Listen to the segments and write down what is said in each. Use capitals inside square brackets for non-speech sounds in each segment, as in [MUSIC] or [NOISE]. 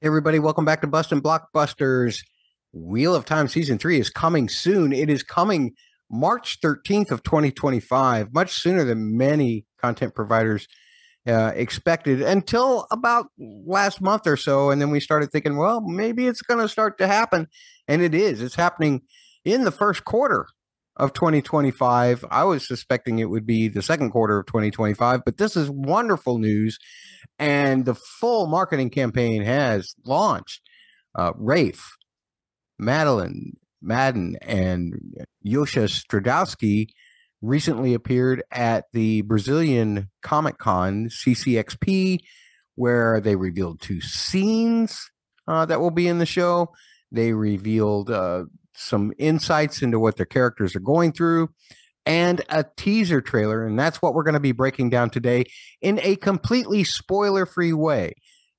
Everybody, welcome back to Bustin' Blockbusters. Wheel of Time season three is coming soon. It is coming March 13th of 2025, much sooner than many content providers uh, expected until about last month or so. And then we started thinking, well, maybe it's going to start to happen. And it is. It's happening in the first quarter of 2025. I was suspecting it would be the second quarter of 2025, but this is wonderful news and the full marketing campaign has launched. Uh, Rafe, Madeleine, Madden, and Josha Stradowski recently appeared at the Brazilian Comic Con CCXP, where they revealed two scenes uh, that will be in the show. They revealed uh, some insights into what their characters are going through and a teaser trailer. And that's what we're going to be breaking down today in a completely spoiler free way.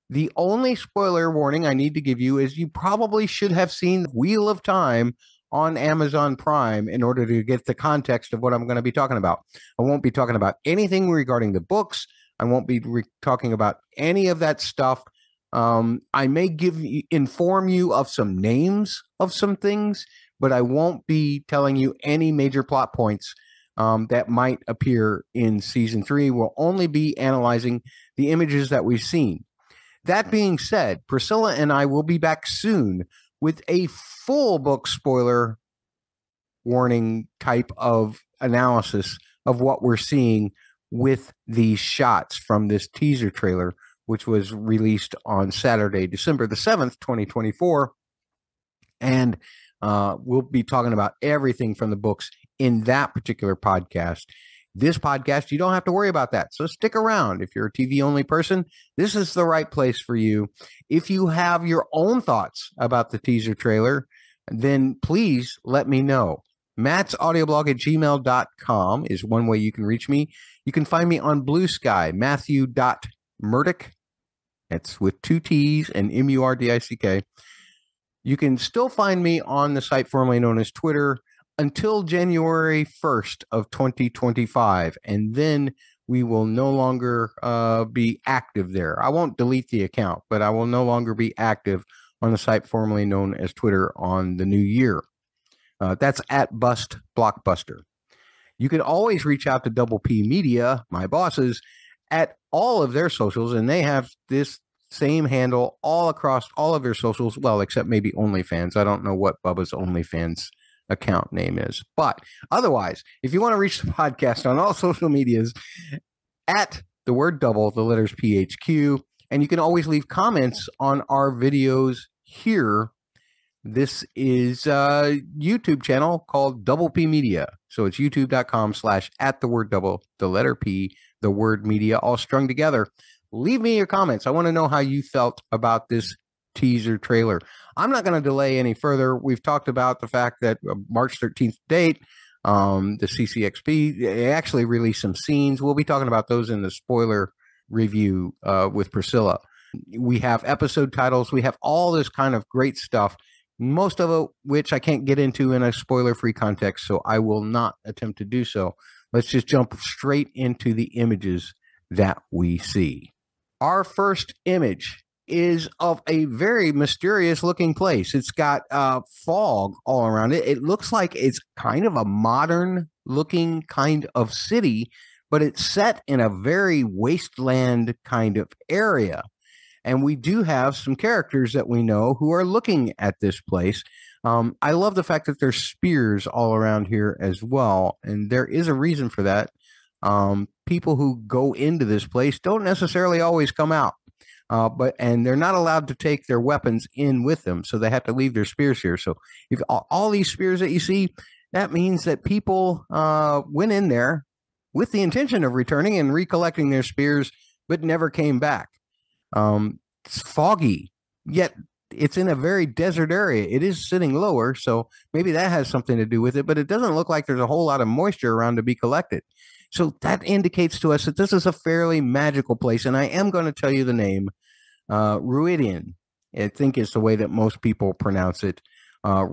The only spoiler warning I need to give you is you probably should have seen Wheel of Time on Amazon Prime in order to get the context of what I'm going to be talking about. I won't be talking about anything regarding the books. I won't be re- talking about any of that stuff. Um, I may give you, inform you of some names of some things, but I won't be telling you any major plot points um, that might appear in season three. We'll only be analyzing the images that we've seen. That being said, Priscila and I will be back soon with a full book spoiler warning type of analysis of what we're seeing with these shots from this teaser trailer, which was released on Saturday, December the 7th, 2024. And uh, we'll be talking about everything from the books in that particular podcast. This podcast, you don't have to worry about that. So stick around. If you're a TV only person, this is the right place for you. If you have your own thoughts about the teaser trailer, then please let me know. Matt's audioblog at gmail.com is one way you can reach me. You can find me on Blue Sky, Matthew.Murdick. It's with two T's and M U R D I C K. You can still find me on the site formerly known as Twitter until January 1st of 2025. And then we will no longer uh, be active there. I won't delete the account, but I will no longer be active on the site formerly known as Twitter on the new year. Uh, that's at Bust Blockbuster. You can always reach out to Double P Media, my bosses, at all of their socials, and they have this same handle all across all of your socials. Well, except maybe OnlyFans. I don't know what Bubba's OnlyFans account name is. But otherwise, if you want to reach the [LAUGHS] podcast on all social medias at the word double, the letters PHQ, and you can always leave comments on our videos here. This is a YouTube channel called Double P Media. So it's youtube.com slash at the word double, the letter P, the word media, all strung together leave me your comments. I want to know how you felt about this teaser trailer. I'm not going to delay any further. We've talked about the fact that uh, March 13th date, um, the CCXP actually released some scenes. We'll be talking about those in the spoiler review uh, with Priscila. We have episode titles. We have all this kind of great stuff. Most of it, which I can't get into in a spoiler free context, so I will not attempt to do so. Let's just jump straight into the images that we see. Our first image is of a very mysterious looking place. It's got uh, fog all around it. It looks like it's kind of a modern looking kind of city, but it's set in a very wasteland kind of area. And we do have some characters that we know who are looking at this place. Um, I love the fact that there's spears all around here as well. And there is a reason for that. Um, people who go into this place don't necessarily always come out. Uh, but and they're not allowed to take their weapons in with them, so they have to leave their spears here. So if all, all these spears that you see, that means that people uh, went in there with the intention of returning and recollecting their spears, but never came back. Um, it's foggy, yet it's in a very desert area. It is sitting lower, so maybe that has something to do with it. But it doesn't look like there's a whole lot of moisture around to be collected. So that indicates to us that this is a fairly magical place. And I am going to tell you the name uh, Rhuidean. I think is the way that most people pronounce it. Uh,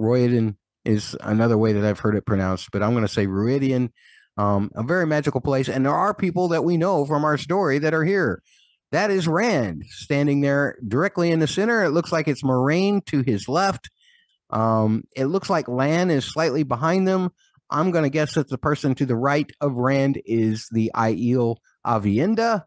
is another way that I've heard it pronounced, but I'm going to say Ruidian, Um, a very magical place. And there are people that we know from our story that are here. That is Rand standing there directly in the center. It looks like it's Moiraine to his left. Um, it looks like Lan is slightly behind them. I'm going to guess that the person to the right of Rand is the Aiel Aviendha.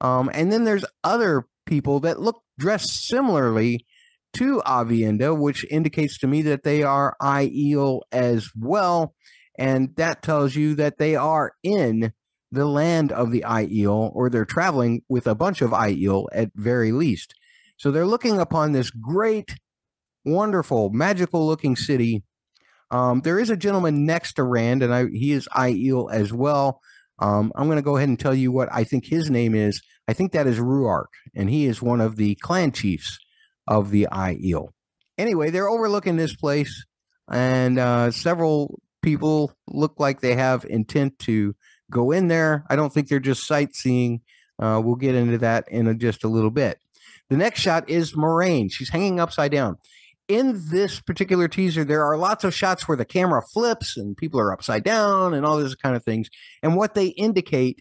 Um, and then there's other people that look dressed similarly to Aviendha, which indicates to me that they are Aiel as well. And that tells you that they are in the land of the Aiel, or they're traveling with a bunch of Aiel at very least. So they're looking upon this great, wonderful, magical looking city. Um, there is a gentleman next to Rand, and I, he is Aiel as well. Um, I'm going to go ahead and tell you what I think his name is. I think that is Rhuarc, and he is one of the clan chiefs of the Aiel. Anyway, they're overlooking this place, and uh, several people look like they have intent to go in there. I don't think they're just sightseeing. Uh, we'll get into that in a, just a little bit. The next shot is Moiraine. She's hanging upside down. In this particular teaser, there are lots of shots where the camera flips and people are upside down and all those kind of things. And what they indicate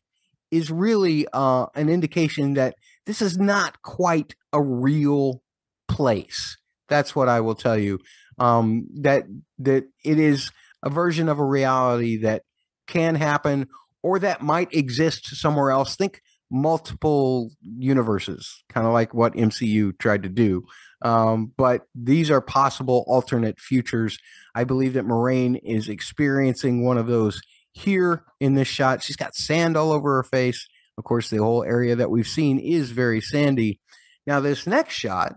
is really uh, an indication that this is not quite a real place. That's what I will tell you. Um, that that it is a version of a reality that can happen or that might exist somewhere else. Think multiple universes, kind of like what MCU tried to do. Um, but these are possible alternate futures. I believe that Moiraine is experiencing one of those here in this shot. She's got sand all over her face. Of course, the whole area that we've seen is very sandy. Now, this next shot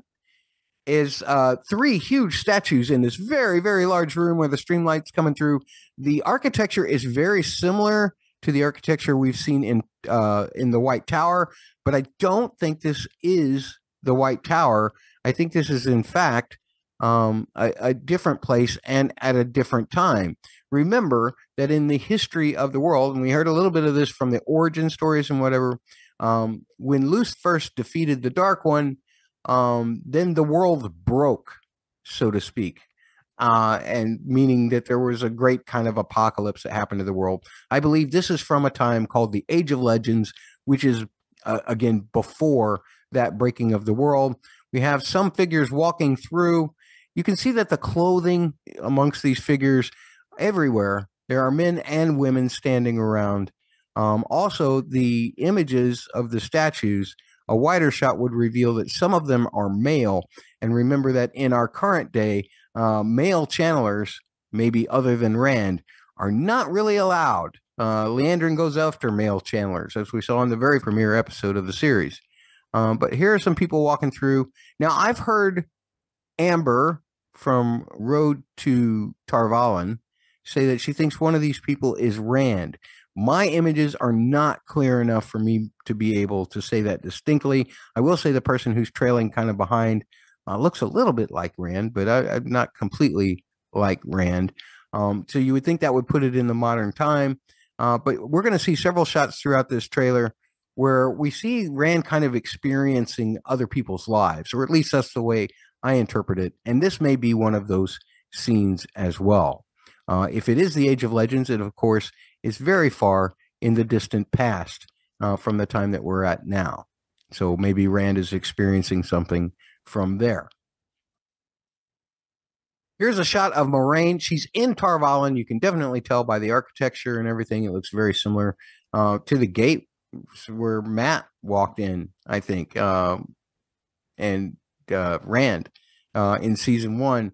is uh, three huge statues in this very, very large room where the streamlight's coming through. The architecture is very similar to the architecture we've seen in uh, in the White Tower, but I don't think this is the White Tower. I think this is, in fact, um, a, a different place and at a different time. Remember that in the history of the world, and we heard a little bit of this from the origin stories and whatever, um, when Lews first defeated the Dark One, um, then the world broke, so to speak. Uh, and meaning that there was a great kind of apocalypse that happened to the world. I believe this is from a time called the Age of Legends, which is uh, again before that breaking of the world. We have some figures walking through. You can see that the clothing amongst these figures everywhere. There are men and women standing around. Um, also, the images of the statues a wider shot would reveal that some of them are male. And remember that in our current day, uh, male channelers, maybe other than Rand, are not really allowed. Uh, Liandrin goes after male channelers, as we saw in the very premiere episode of the series. Um, but here are some people walking through. Now, I've heard Amber from Road to Tar Valon say that she thinks one of these people is Rand my images are not clear enough for me to be able to say that distinctly. I will say the person who's trailing kind of behind uh, looks a little bit like Rand, but I, am not completely like Rand. Um, so you would think that would put it in the modern time. Uh, but we're going to see several shots throughout this trailer where we see Rand kind of experiencing other people's lives, or at least that's the way I interpret it. And this may be one of those scenes as well. Uh, if it is the Age of Legends, it of course is very far in the distant past uh, from the time that we're at now. So maybe Rand is experiencing something from there. Here's a shot of Moiraine. She's in Tar Valon. You can definitely tell by the architecture and everything. It looks very similar uh, to the gate where Mat walked in, I think, um, and uh, Rand uh, in season one.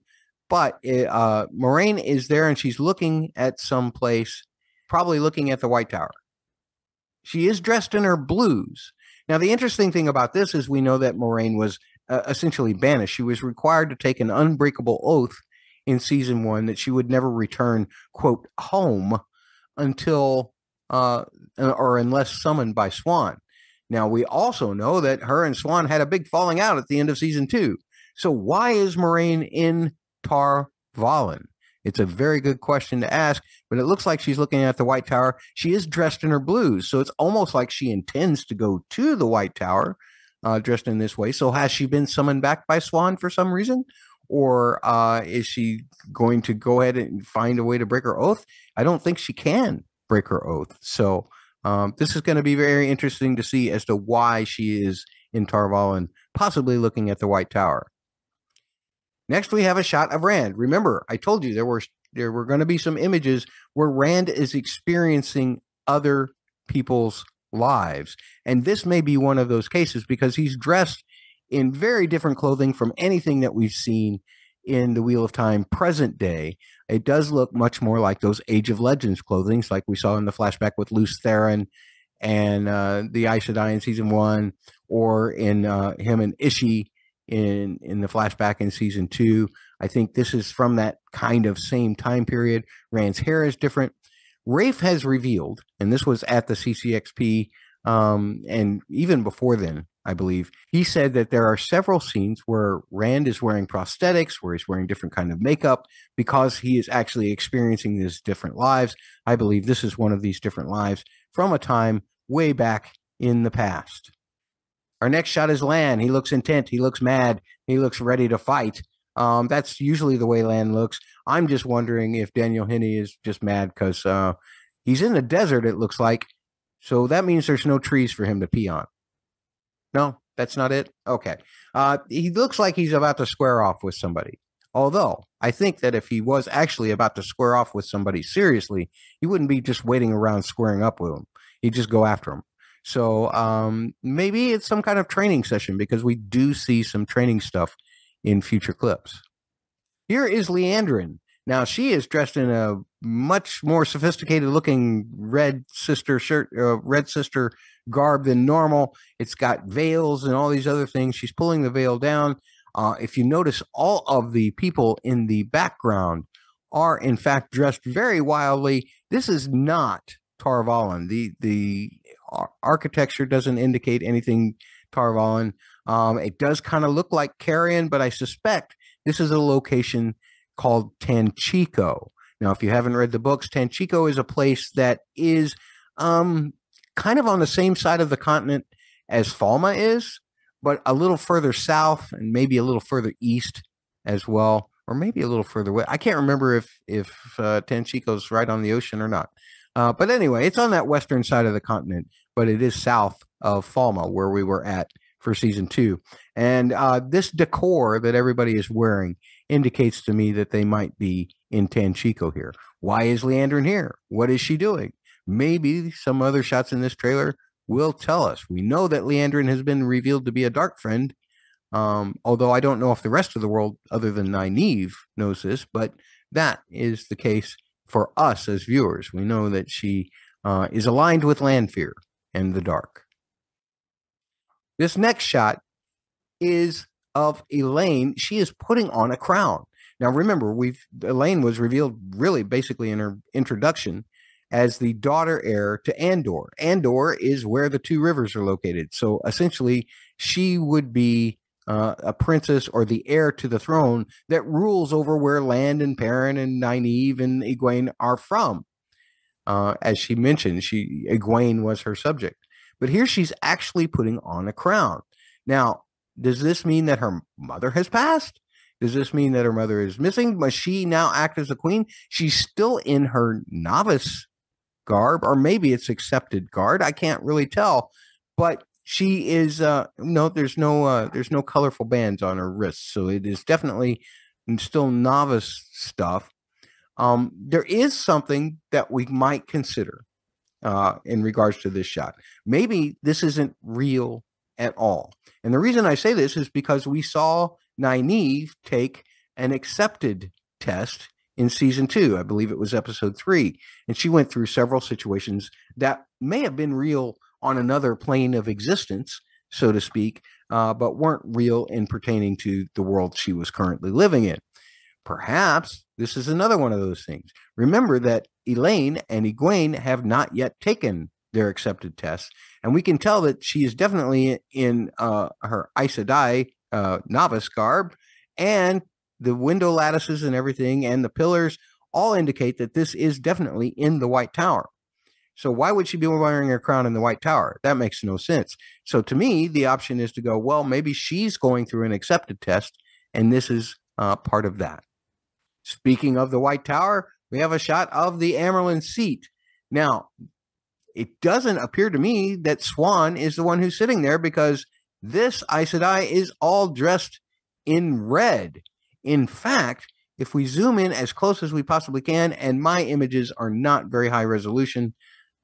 But it, uh, Moiraine is there and she's looking at some place probably looking at the White Tower. She is dressed in her blues. Now, the interesting thing about this is we know that Moiraine was uh, essentially banished. She was required to take an unbreakable oath in season one that she would never return, quote, home until uh, or unless summoned by Siuan. Now, we also know that her and Siuan had a big falling out at the end of season two. So, why is Moiraine in Tar Valon? It's a very good question to ask, but it looks like she's looking at the White Tower. She is dressed in her blues, so it's almost like she intends to go to the White Tower uh, dressed in this way. So has she been summoned back by Siuan for some reason? Or uh, is she going to go ahead and find a way to break her oath? I don't think she can break her oath. So Um, this is going to be very interesting to see as to why she is in Tar Valon, possibly looking at the White Tower. Next, we have a shot of Rand. Remember, I told you there were there were going to be some images where Rand is experiencing other people's lives, and this may be one of those cases because he's dressed in very different clothing from anything that we've seen in the Wheel of Time present day. It does look much more like those Age of Legends clothings, like we saw in the flashback with Lews Therin and uh, the Aes Sedai in season one, or in uh, him and Ishí in in the flashback in season two. I think this is from that kind of same time period. Rand's hair is different. Rafe has revealed, and this was at the CCXP, um, and even before then, I believe he said that there are several scenes where Rand is wearing prosthetics, where he's wearing different kind of makeup because he is actually experiencing these different lives. I believe this is one of these different lives from a time way back in the past. Our next shot is Lan. He looks intent. He looks mad. He looks ready to fight. Um, that's usually the way Lan looks. I'm just wondering if Daniel Henney is just mad because uh, he's in the desert. It looks like, so that means there's no trees for him to pee on. No, that's not it. Okay. Uh, he looks like he's about to square off with somebody. Although I think that if he was actually about to square off with somebody seriously, he wouldn't be just waiting around squaring up with him. He'd just go after him. So um, maybe it's some kind of training session because we do see some training stuff in future clips. Here is Liandrin. Now she is dressed in a much more sophisticated looking red sister shirt, uh, red sister garb than normal. It's got veils and all these other things. She's pulling the veil down. Uh, if you notice, all of the people in the background are in fact dressed very wildly. This is not Tar Valon. The the architecture doesn't indicate anything Tar Valon. Um, it does kind of look like Cairhien, but I suspect this is a location called Tanchico. Now, if you haven't read the books, Tanchico is a place that is um, kind of on the same side of the continent as Falme is, but a little further south and maybe a little further east as well, or maybe a little further west. I can't remember if if uh, Tanchico's right on the ocean or not. Uh, but anyway, it's on that western side of the continent, but it is south of Falme where we were at for season two. And uh, this decor that everybody is wearing indicates to me that they might be in Tanchico here. Why is Liandrin here? What is she doing? Maybe some other shots in this trailer will tell us. We know that Liandrin has been revealed to be a dark friend, um, although I don't know if the rest of the world, other than Nynaeve, knows this, but that is the case for us as viewers. We know that she uh, is aligned with Lanfear and the dark. This next shot is of Elayne. She is putting on a crown. Now, remember, we've Elayne was revealed really basically in her introduction as the daughter heir to Andor. Andor is where the two rivers are located. So essentially, she would be uh, a princess or the heir to the throne that rules over where Land and Perrin and Nynaeve and Egwene are from. Uh, as she mentioned, she Egwene was her subject. But here she's actually putting on a crown. Now, does this mean that her mother has passed? Does this mean that her mother is missing? Must she now act as a queen? She's still in her novice garb, or maybe it's accepted guard. I can't really tell. But she is uh no there's no uh there's no colorful bands on her wrists so it is definitely still novice stuff um there is something that we might consider uh in regards to this shot maybe this isn't real at all and the reason i say this is because we saw Nynaeve take an accepted test in season two i believe it was episode three and she went through several situations that may have been real on another plane of existence, so to speak, uh, but weren't real in pertaining to the world she was currently living in. Perhaps this is another one of those things. Remember that Elayne and Egwene have not yet taken their accepted tests, and we can tell that she is definitely in uh, her Aes Sedai uh, novice garb, and the window lattices and everything, and the pillars all indicate that this is definitely in the White Tower. So why would she be wearing her crown in the White Tower? That makes no sense. So to me, the option is to go, well, maybe she's going through an accepted test, and this is uh, part of that. Speaking of the White Tower, we have a shot of the Amyrlin seat. Now, it doesn't appear to me that Siuan is the one who's sitting there because this Aes Sedai is all dressed in red. In fact, if we zoom in as close as we possibly can, and my images are not very high resolution,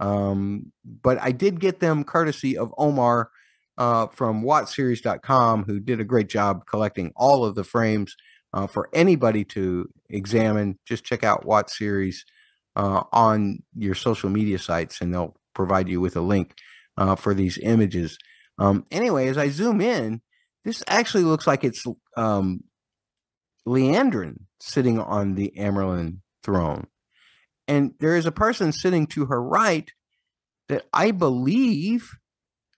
um, but I did get them courtesy of Omar uh, from WattSeries.com, who did a great job collecting all of the frames uh, for anybody to examine. Just check out Watt Series uh, on your social media sites, and they'll provide you with a link uh, for these images. Um, anyway, as I zoom in, this actually looks like it's um, Liandrin sitting on the Amyrlin throne. And there is a person sitting to her right that I believe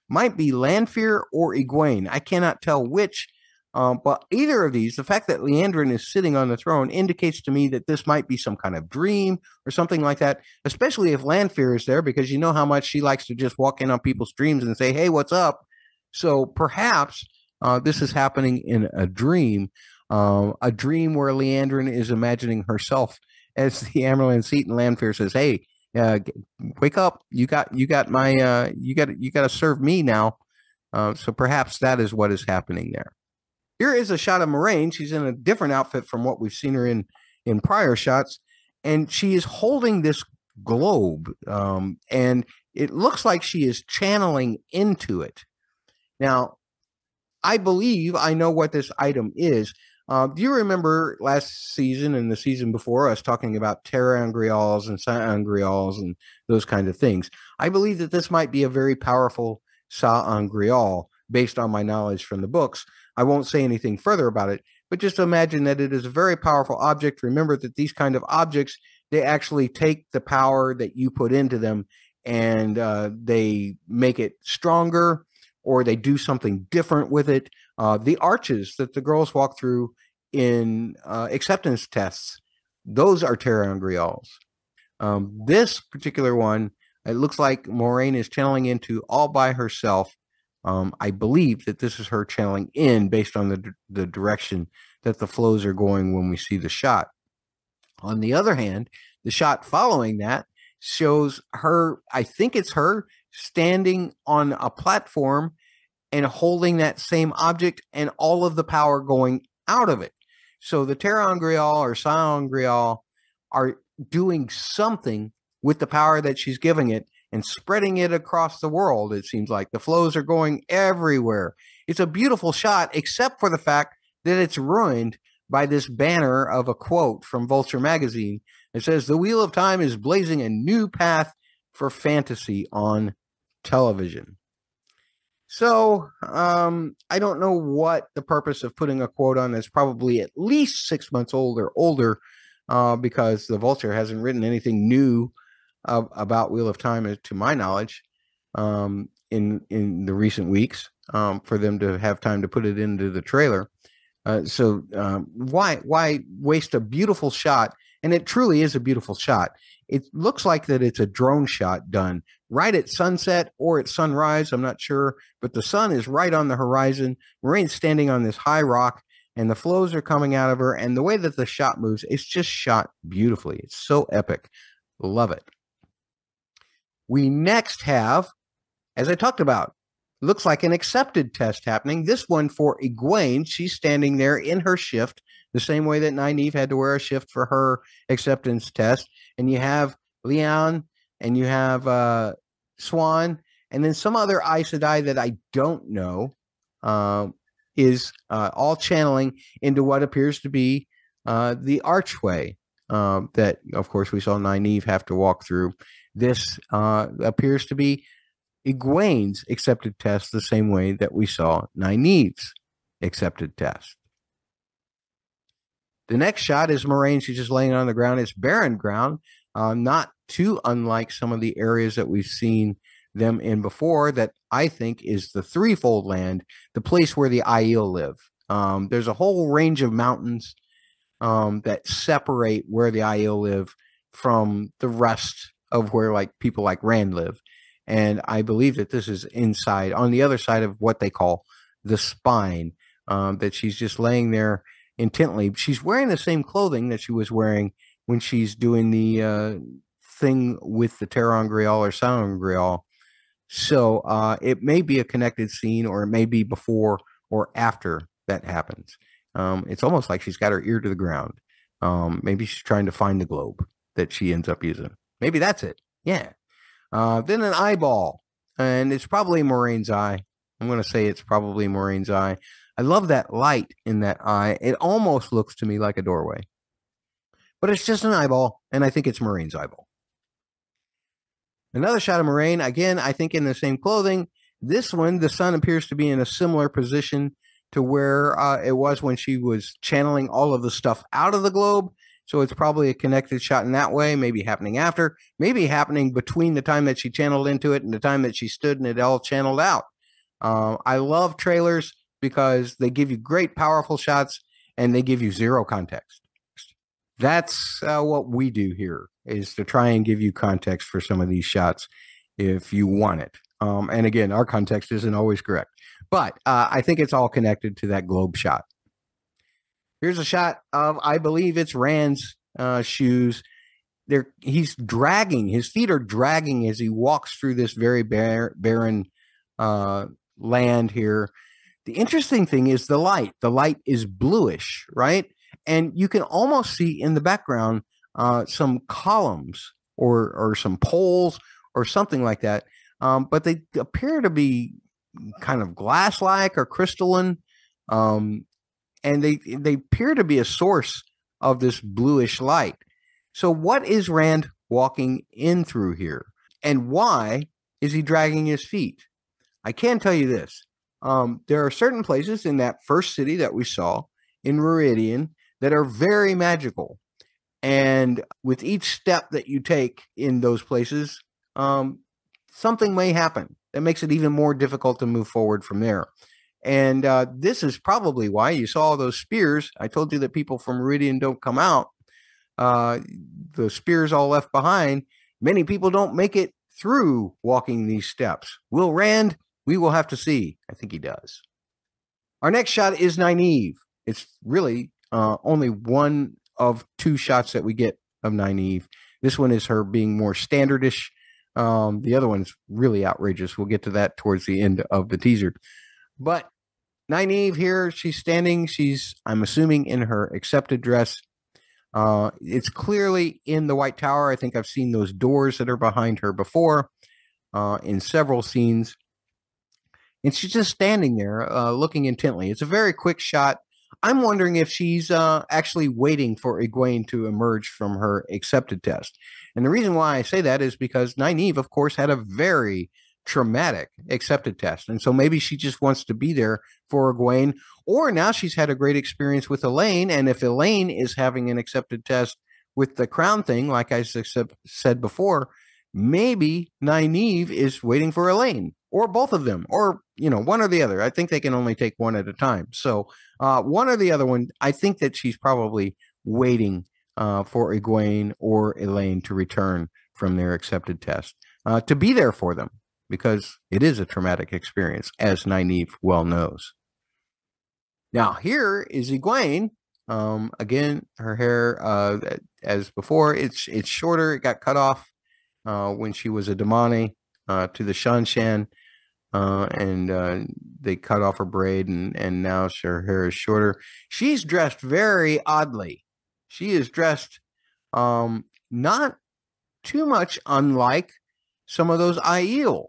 might be Lanfear or Egwene. I cannot tell which, um, but either of these, the fact that Liandrin is sitting on the throne indicates to me that this might be some kind of dream or something like that, especially if Lanfear is there, because you know how much she likes to just walk in on people's dreams and say, hey, what's up? So perhaps uh, this is happening in a dream, uh, a dream where Liandrin is imagining herself as [LAUGHS] the Amyrlin seat, and Lanfear says, "Hey, uh, wake up! You got you got my uh, you got you got to serve me now." Uh, so perhaps that is what is happening there. Here is a shot of Moiraine. She's in a different outfit from what we've seen her in in prior shots, and she is holding this globe, um, and it looks like she is channeling into it. Now, I believe I know what this item is. Uh, do you remember last season and the season before us talking about ter'angreals and sa'angreals and those kind of things? I believe that this might be a very powerful sa'angreal based on my knowledge from the books. I won't say anything further about it, but just imagine that it is a very powerful object. Remember that these kind of objects, they actually take the power that you put into them and uh, they make it stronger or they do something different with it. Uh, the arches that the girls walk through in uh, acceptance tests, those are ter'angreals. Um, this particular one, it looks like Moiraine is channeling into all by herself. Um, I believe that this is her channeling in based on the the direction that the flows are going when we see the shot. On the other hand, the shot following that shows her, I think it's her standing on a platform and holding that same object and all of the power going out of it. So the ter'angreal or sa'angreal are doing something with the power that she's giving it and spreading it across the world. It seems like the flows are going everywhere. It's a beautiful shot, except for the fact that it's ruined by this banner of a quote from Vulture magazine. It says, The Wheel of Time is blazing a new path for fantasy on television. So um, I don't know what the purpose of putting a quote on that's probably at least six months old or older, uh, because the Vulture hasn't written anything new about Wheel of Time, uh, to my knowledge, um, in in the recent weeks. Um, for them to have time to put it into the trailer. Uh, so um, why why waste a beautiful shot? And it truly is a beautiful shot. It looks like that it's a drone shot done right at sunset or at sunrise. I'm not sure, but the sun is right on the horizon. Moiraine's standing on this high rock, and the flows are coming out of her. And the way that the shot moves, it's just shot beautifully. It's so epic. Love it. We next have, as I talked about, looks like an accepted test happening. This one for Egwene. She's standing there in her shift, the same way that Nynaeve had to wear a shift for her acceptance test. And you have Leon and you have uh, Siuan, and then some other Aes Sedai that I don't know uh, is uh, all channeling into what appears to be uh, the archway um, that, of course, we saw Nynaeve have to walk through. This uh, appears to be Egwene's accepted test the same way that we saw Nynaeve's accepted test. The next shot is Moiraine. She's just laying on the ground. It's barren ground, uh, not too unlike some of the areas that we've seen them in before. That I think is the threefold land, the place where the Aiel live. Um, there's a whole range of mountains um, that separate where the Aiel live from the rest of where like people like Rand live. And I believe that this is inside on the other side of what they call the spine. Um, that she's just laying there intently. She's wearing the same clothing that she was wearing when she's doing the uh, thing with the ter'angreal or sa'angreal. So uh, it may be a connected scene, or it may be before or after that happens. Um, it's almost like she's got her ear to the ground. Um, maybe she's trying to find the globe that she ends up using. Maybe that's it. Yeah. Uh, then an eyeball, and it's probably Moiraine's eye. I'm going to say it's probably Moiraine's eye. I love that light in that eye. It almost looks to me like a doorway, but it's just an eyeball, and I think it's Moiraine's eyeball. Another shot of Moiraine, again, I think in the same clothing. This one, the sun appears to be in a similar position to where uh, it was when she was channeling all of the stuff out of the globe. So it's probably a connected shot in that way, maybe happening after, maybe happening between the time that she channeled into it and the time that she stood and it all channeled out. Uh, I love trailers because they give you great, powerful shots and they give you zero context. That's uh, what we do here is to try and give you context for some of these shots if you want it. Um, and again, our context isn't always correct, but uh, I think it's all connected to that globe shot. Here's a shot of, I believe it's Rand's uh, shoes. There, he's dragging. His feet are dragging as he walks through this very bare, barren uh, land here. The interesting thing is the light. The light is bluish, right? And you can almost see in the background uh, some columns or or some poles or something like that. Um, but they appear to be kind of glass-like or crystalline, um, and they they appear to be a source of this bluish light. So, what is Rand walking in through here, and why is he dragging his feet? I can tell you this: um, there are certain places in that first city that we saw in Rhuidean that are very magical. And with each step that you take in those places, um, something may happen that makes it even more difficult to move forward from there. And uh, this is probably why you saw those spears. I told you that people from Meridian don't come out. Uh, the spears all left behind. Many people don't make it through walking these steps. Will Rand? We will have to see. I think he does. Our next shot is Nynaeve. It's really uh, only one of two shots that we get of Nynaeve. This one is her being more standardish. Um, the other one's really outrageous. We'll get to that towards the end of the teaser. But Nynaeve here, she's standing. She's, I'm assuming, in her accepted dress. Uh, it's clearly in the White Tower. I think I've seen those doors that are behind her before uh, in several scenes. And she's just standing there uh, looking intently. It's a very quick shot. I'm wondering if she's uh, actually waiting for Egwene to emerge from her accepted test. And the reason why I say that is because Nynaeve, of course, had a very traumatic accepted test. And so maybe she just wants to be there for Egwene. Or now she's had a great experience with Elayne. And if Elayne is having an accepted test with the crown thing, like I said before, maybe Nynaeve is waiting for Elayne or both of them or you know one or the other i think they can only take one at a time so uh, one or the other one i think that she's probably waiting uh, for Egwene or Elayne to return from their accepted test uh, to be there for them because it is a traumatic experience as Nynaeve well knows now here is Egwene um, again her hair uh, as before it's it's shorter it got cut off uh, when she was a damane uh, to the Seanchan, uh, and uh, they cut off her braid, and and now her hair is shorter. She's dressed very oddly. She is dressed um, not too much unlike some of those Aiel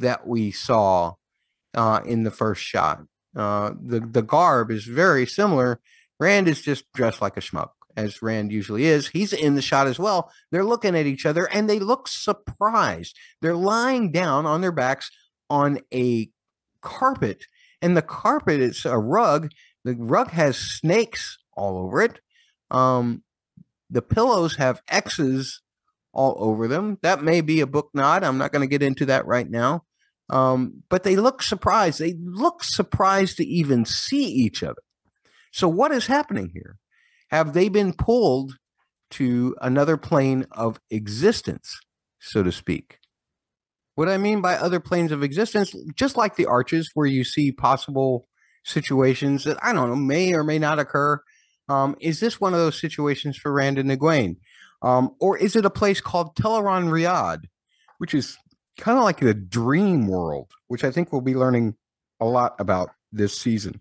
that we saw uh, in the first shot. Uh, the the garb is very similar. Rand is just dressed like a schmuck as Rand usually is. He's in the shot as well. They're looking at each other and they look surprised. They're lying down on their backs on a carpet, and the carpet is a rug. The rug has snakes all over it. Um, the pillows have X's all over them. That may be a book nod. I'm not going to get into that right now. Um, but they look surprised. They look surprised to even see each other. So, what is happening here? have they been pulled to another plane of existence, so to speak? What I mean by other planes of existence, just like the arches, where you see possible situations that I don't know may or may not occur. Um, is this one of those situations for Rand and Egwene? Um, or is it a place called Tel'aran'rhiod, which is kind of like the dream world, which I think we'll be learning a lot about this season.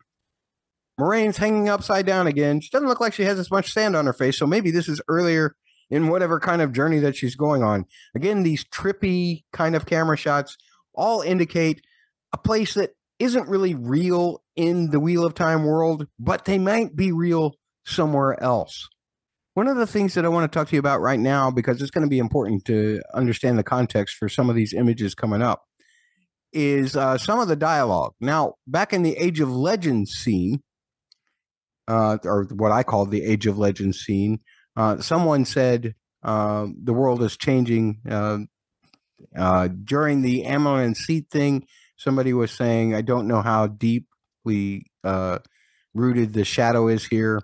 Moiraine's hanging upside down again. She doesn't look like she has as much sand on her face, so maybe this is earlier in whatever kind of journey that she's going on. Again, these trippy kind of camera shots all indicate a place that isn't really real in the Wheel of Time world, but they might be real somewhere else. One of the things that I want to talk to you about right now, because it's going to be important to understand the context for some of these images coming up, is uh, some of the dialogue. Now, back in the Age of Legends scene, uh, or what I call the Age of Legends scene, uh, someone said uh, the world is changing. Uh, uh, during the Amyrlin seat thing, somebody was saying, I don't know how deeply rooted the shadow is here.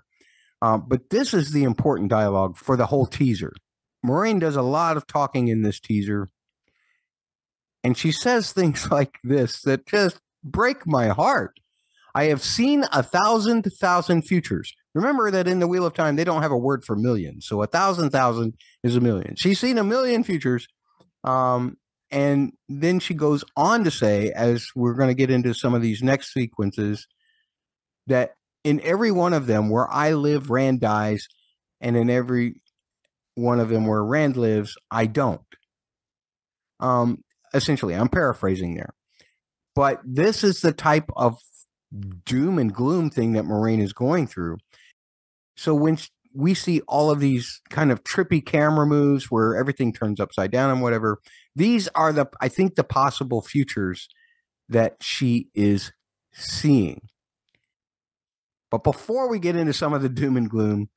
But this is the important dialogue for the whole teaser. Moiraine does a lot of talking in this teaser. And she says [LAUGHS] things like this that just break my heart. I have seen a thousand thousand futures. Remember that in the Wheel of Time, they don't have a word for million. So a thousand thousand is a million. She's seen a million futures. Um, and then she goes on to say, as we're going to get into some of these next sequences, that in every one of them where I live, Rand dies, and in every one of them where Rand lives, I don't. Um, essentially, I'm paraphrasing there. But this is the type of doom and gloom thing that Moiraine is going through. So when we see all of these kind of trippy camera moves where everything turns upside down and whatever, these are the I think the possible futures that she is seeing. But before we get into some of the doom and gloom,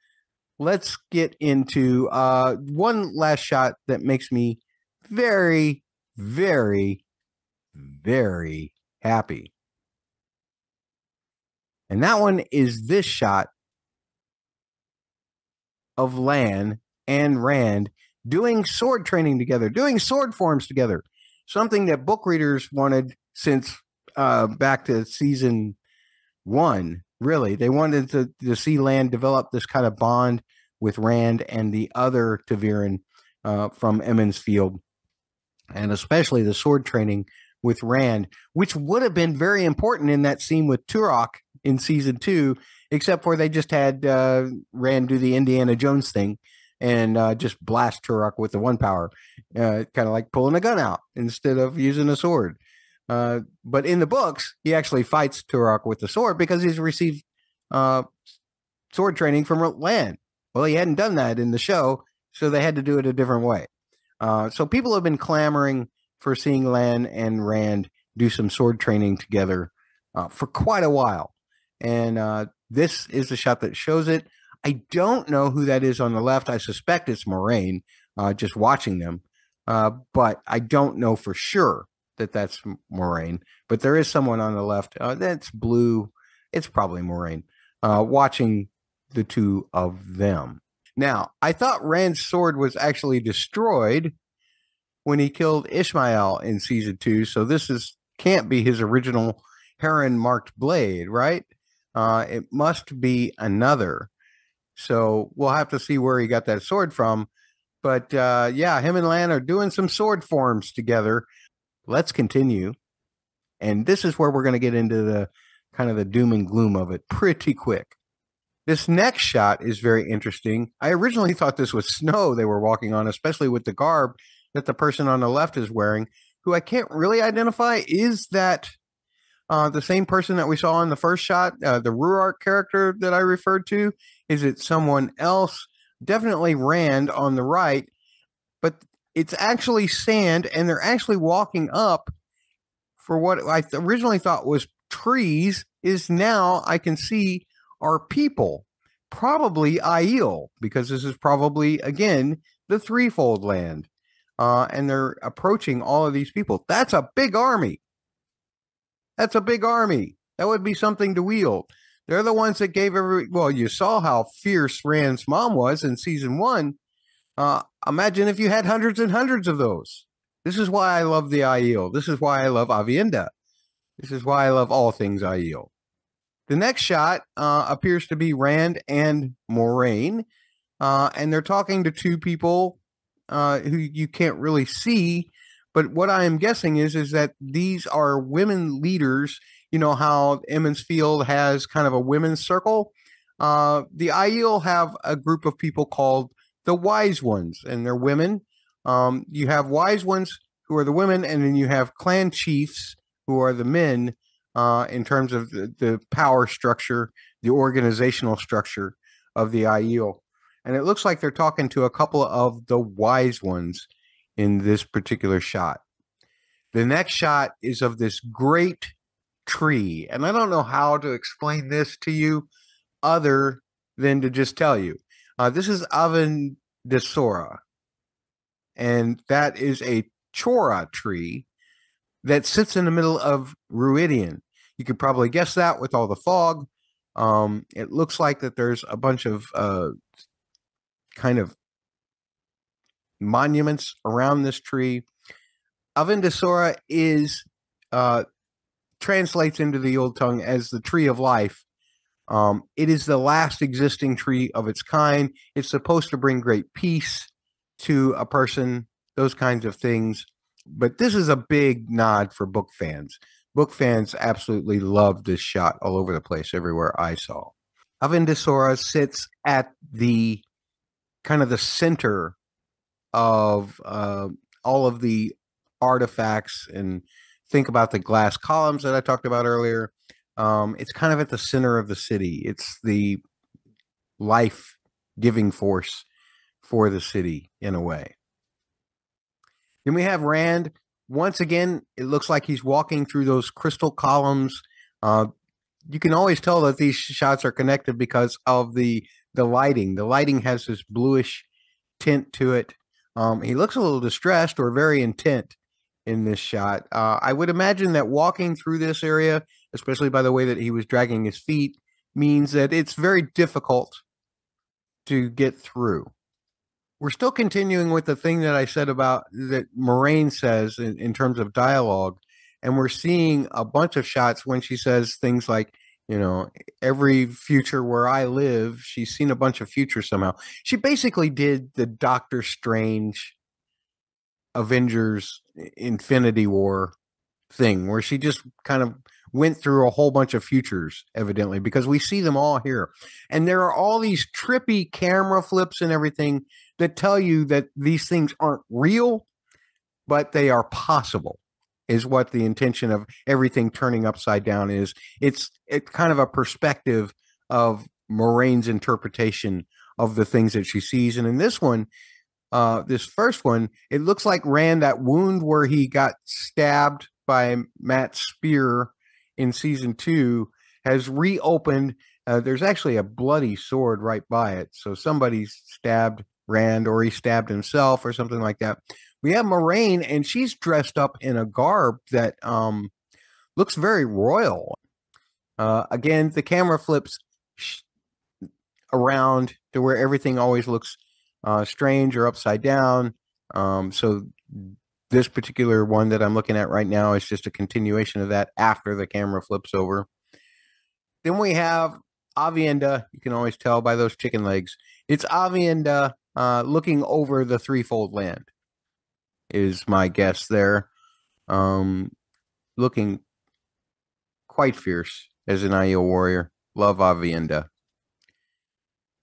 let's get into uh, one last shot that makes me very, very, very happy. And that one is this shot of Lan and Rand doing sword training together, doing sword forms together. Something that book readers wanted since uh, back to season one. Really, they wanted to, to see Land develop this kind of bond with Rand and the other ta'veren uh, from Emond's Field, and especially the sword training with Rand, which would have been very important in that scene with Turak in season two, except for they just had uh, Rand do the Indiana Jones thing and uh, just blast Turak with the one power, uh, kind of like pulling a gun out instead of using a sword. Uh, but in the books, he actually fights Turak with the sword because he's received uh, sword training from Lan. Well, he hadn't done that in the show, so they had to do it a different way. Uh, so people have been clamoring for seeing Lan and Rand do some sword training together uh, for quite a while. And uh, this is the shot that shows it. I don't know who that is on the left. I suspect it's Moiraine, uh, just watching them. But I don't know for sure that that's Moiraine, But there is someone on the left uh, that's blue. It's probably Moiraine uh, watching the two of them. Now, I thought Rand's sword was actually destroyed when he killed Ishamael in season two. So this is can't be his original heron marked blade, right? Uh, it must be another. So we'll have to see where he got that sword from. But uh, yeah, him and Lan are doing some sword forms together. Let's continue. And this is where we're going to get into the kind of the doom and gloom of it pretty quick. This next shot is very interesting. I originally thought this was snow they were walking on, especially with the garb that the person on the left is wearing, who I can't really identify. Is that uh, the same person that we saw in the first shot, uh, the Rhuarc character that I referred to? Is it someone else? Definitely Rand on the right, but it's actually sand, and they're actually walking up for what I originally thought was trees. Is now I can see are people, probably Aiel, because this is probably again the threefold land uh, and they're approaching all of these people. That's a big army. That's a big army. That would be something to wield. They're the ones that gave every. Well, you saw how fierce Rand's mom was in season one. Uh, imagine if you had hundreds and hundreds of those. This is why I love the Aiel. This is why I love Aviendha. This is why I love all things Aiel. The next shot uh, appears to be Rand and Moiraine, uh, and they're talking to two people uh, who you can't really see. But what I am guessing is is that these are women leaders. You know how Emond's Field has kind of a women's circle. Uh, the Aiel have a group of people called the Wise Ones, and they're women. Um, you have Wise Ones who are the women, and then you have clan chiefs who are the men. Uh, in terms of the, the power structure, the organizational structure of the Aiel and it looks like they're talking to a couple of the wise ones in this particular shot. The next shot is of this great tree, and I don't know how to explain this to you other than to just tell you. Uh, this is Aven Sora, and that is a chora tree that sits in the middle of Rhuidean. You could probably guess that with all the fog. Um, it looks like that there's a bunch of uh, kind of monuments around this tree. Avendesora is uh, translates into the old tongue as the tree of life. Um, it is the last existing tree of its kind. It's supposed to bring great peace to a person, those kinds of things. But this is a big nod for book fans. Book fans absolutely love this shot all over the place, everywhere I saw. Avendesora sits at the kind of the center of uh, all of the artifacts and think about the glass columns that I talked about earlier. Um, it's kind of at the center of the city. It's the life giving force for the city in a way. Then we have Rand. Once again, it looks like he's walking through those crystal columns. Uh, you can always tell that these shots are connected because of the the lighting. The lighting has this bluish tint to it. Um, he looks a little distressed or very intent in this shot. Uh, I would imagine that walking through this area, especially by the way that he was dragging his feet, means that it's very difficult to get through. We're still continuing with the thing that I said about that Moiraine says in, in terms of dialogue, and we're seeing a bunch of shots when she says things like, you know every future where i live she's seen a bunch of futures somehow she basically did the doctor strange avengers infinity war thing where she just kind of went through a whole bunch of futures evidently because we see them all here and there are all these trippy camera flips and everything that tell you that these things aren't real but they are possible is what the intention of everything turning upside down is. It's it's kind of a perspective of Moiraine's interpretation of the things that she sees. And in this one, uh, this first one, it looks like Rand that wound where he got stabbed by Mat's spear in season two has reopened. Uh, there's actually a bloody sword right by it, so somebody stabbed Rand or he stabbed himself or something like that we have Moiraine and she's dressed up in a garb that um, looks very royal. Uh, again, the camera flips sh- around to where everything always looks uh, strange or upside down. Um, so this particular one that I'm looking at right now is just a continuation of that after the camera flips over. Then we have Aviendha. You can always tell by those chicken legs. It's Aviendha uh, looking over the threefold land is my guess there. Um, looking quite fierce as an Aiel warrior. Love Aviendha.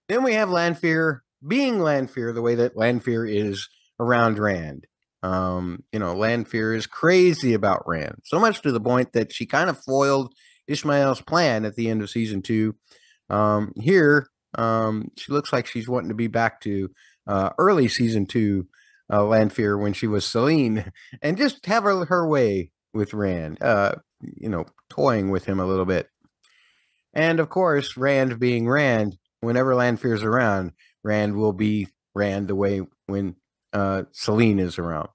Then we have Lanfear being Lanfear the way that Lanfear is around Rand. Um, you know, Lanfear is crazy about Rand, so much to the point that she kind of foiled Ishamael's plan at the end of season two. Um, here, um, she looks like she's wanting to be back to uh, early season two uh, when she was Selene, [LAUGHS] and just have her her way with Rand. Uh, you know, toying with him a little bit. And of course, Rand being Rand, whenever Lanfear's around, Rand will be Rand the way when uh, Selene is around,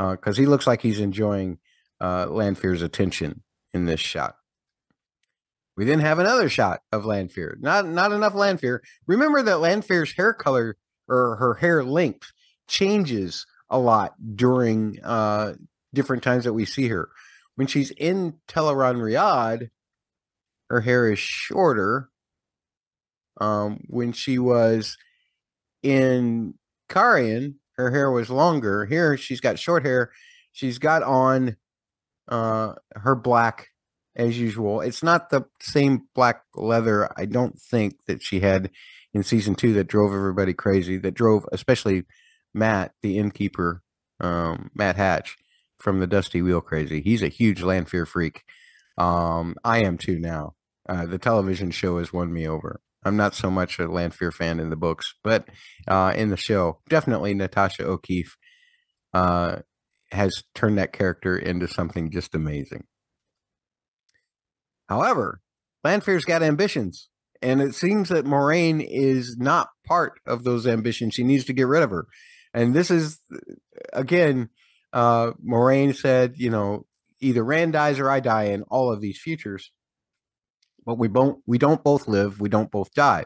because uh, he looks like he's enjoying uh, Lanfear's attention in this shot. We then have another shot of Lanfear. Not not enough Lanfear. Remember that Lanfear's hair color or her hair length changes a lot during uh, different times that we see her. When she's in Tel'aran'rhiod, her hair is shorter. Um, when she was in Cairhien, her hair was longer. Here she's got short hair. She's got on uh, her black as usual. It's not the same black leather, I don't think, that she had in season two that drove everybody crazy, that drove especially Matt, the innkeeper, um, Matt Hatch from the Dusty Wheel crazy. He's a huge Lanfear freak. Um, I am too now. Uh, the television show has won me over. I'm not so much a Lanfear fan in the books, but uh, in the show, definitely Natasha O'Keeffe uh, has turned that character into something just amazing. However, Lanfear's got ambitions, and it seems that Moiraine is not part of those ambitions. She needs to get rid of her. And this is, again, uh, Moiraine said, you know, either Rand dies or I die in all of these futures. But we don't we don't both live, we don't both die.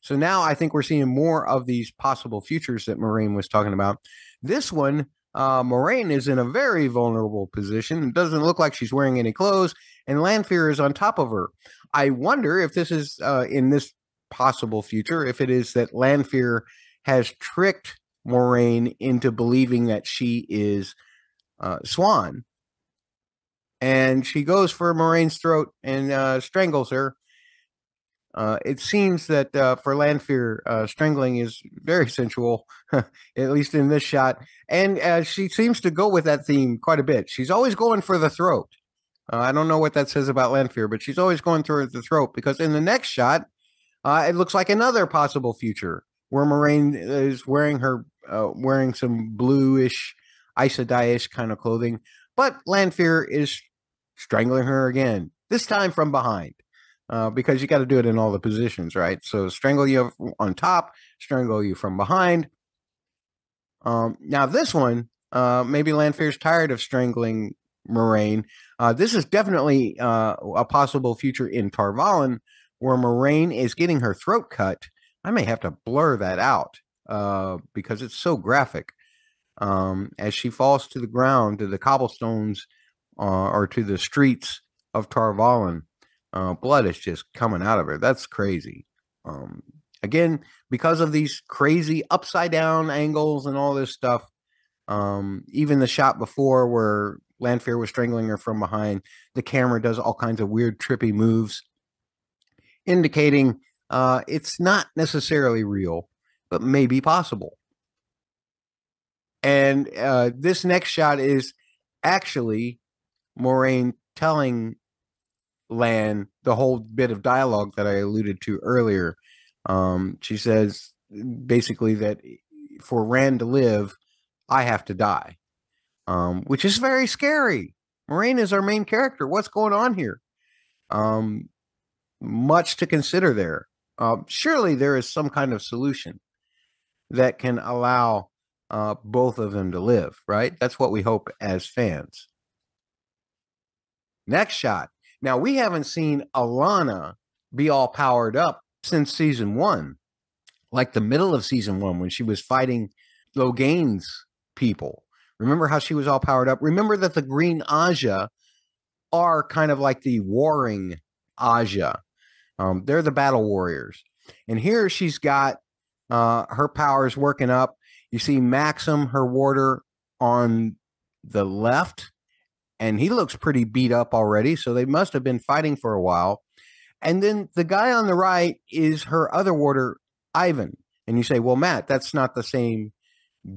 So now I think we're seeing more of these possible futures that Moiraine was talking about. This one, uh, Moiraine is in a very vulnerable position. It doesn't look like she's wearing any clothes and Lanfear is on top of her. I wonder if this is uh, in this possible future, if it is that Lanfear has tricked Moiraine into believing that she is uh, Siuan. And she goes for Moiraine's throat and uh, strangles her. Uh, it seems that uh, for Lanfear, uh, strangling is very sensual, [LAUGHS] at least in this shot. And uh, she seems to go with that theme quite a bit. She's always going for the throat. Uh, I don't know what that says about Lanfear, but she's always going through the throat because in the next shot, it looks like another possible future where Moiraine is wearing her wearing some bluish, Aes Sedai-ish kind of clothing, but Lanfear is strangling her again. This time from behind, uh, because you got to do it in all the positions, right? So strangle you on top, strangle you from behind. Um, now this one, uh, maybe Lanfear's tired of strangling Moiraine. Uh, this is definitely uh, a possible future in Tar Valon where Moiraine is getting her throat cut. I may have to blur that out uh, because it's so graphic. Um, as she falls to the ground, to the cobblestones uh, or to the streets of Tar Valon, uh, blood is just coming out of her. That's crazy. Um, again, because of these crazy upside down angles and all this stuff, um, even the shot before where Lanfear was strangling her from behind. The camera does all kinds of weird, trippy moves, indicating uh, it's not necessarily real, but may be possible. And uh, this next shot is actually Moiraine telling Lan the whole bit of dialogue that I alluded to earlier. Um, she says basically that for Rand to live, I have to die um, which is very scary. Moiraine is our main character. What's going on here? Um, much to consider there. Uh, surely there is some kind of solution that can allow uh, both of them to live, right? That's what we hope as fans. Next shot. Now, we haven't seen Alanna be all powered up since season one, like the middle of season one when she was fighting Logain's people. Remember how she was all powered up? Remember that the green Ajah are kind of like the warring Ajah. Um, they're the battle warriors. And here she's got uh, her powers working up. You see Maksim, her warder, on the left, and he looks pretty beat up already. So they must have been fighting for a while. And then the guy on the right is her other warder, Ihvon. And you say, well, Matt, that's not the same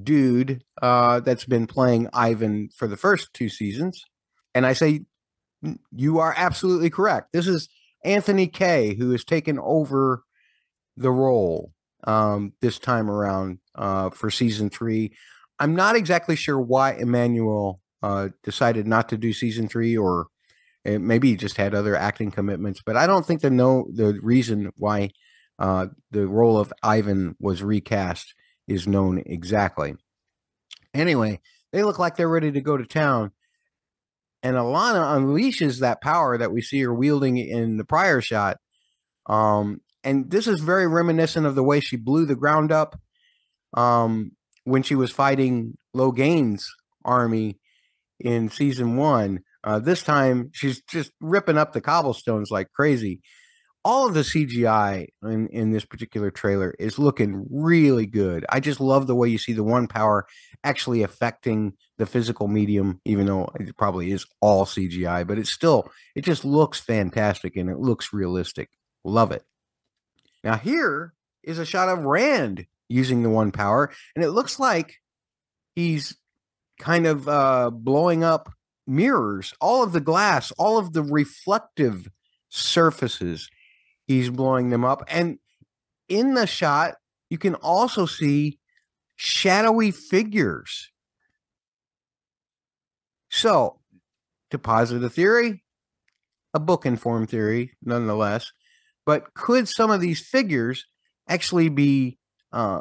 dude uh, that's been playing Ihvon for the first two seasons. And I say, you are absolutely correct. This is Anthony Kay who has taken over the role um, this time around uh, for season three. I'm not exactly sure why Emmanuel uh, decided not to do season three, or maybe he just had other acting commitments. But I don't think the no the reason why uh, the role of Ihvon was recast is known exactly. Anyway, they look like they're ready to go to town. And Alanna unleashes that power that we see her wielding in the prior shot. Um, and this is very reminiscent of the way she blew the ground up um, when she was fighting Logain's army in season one. Uh, this time, she's just ripping up the cobblestones like crazy. all of the CGI in, in this particular trailer is looking really good. I just love the way you see the one power actually affecting the physical medium, even though it probably is all CGI, but it's still, it just looks fantastic and it looks realistic. Love it. Now, here is a shot of Rand using the one power, and it looks like he's kind of uh, blowing up mirrors, all of the glass, all of the reflective surfaces. He's blowing them up. And in the shot, you can also see shadowy figures. So, to posit a theory, a book informed theory, nonetheless, but could some of these figures actually be uh,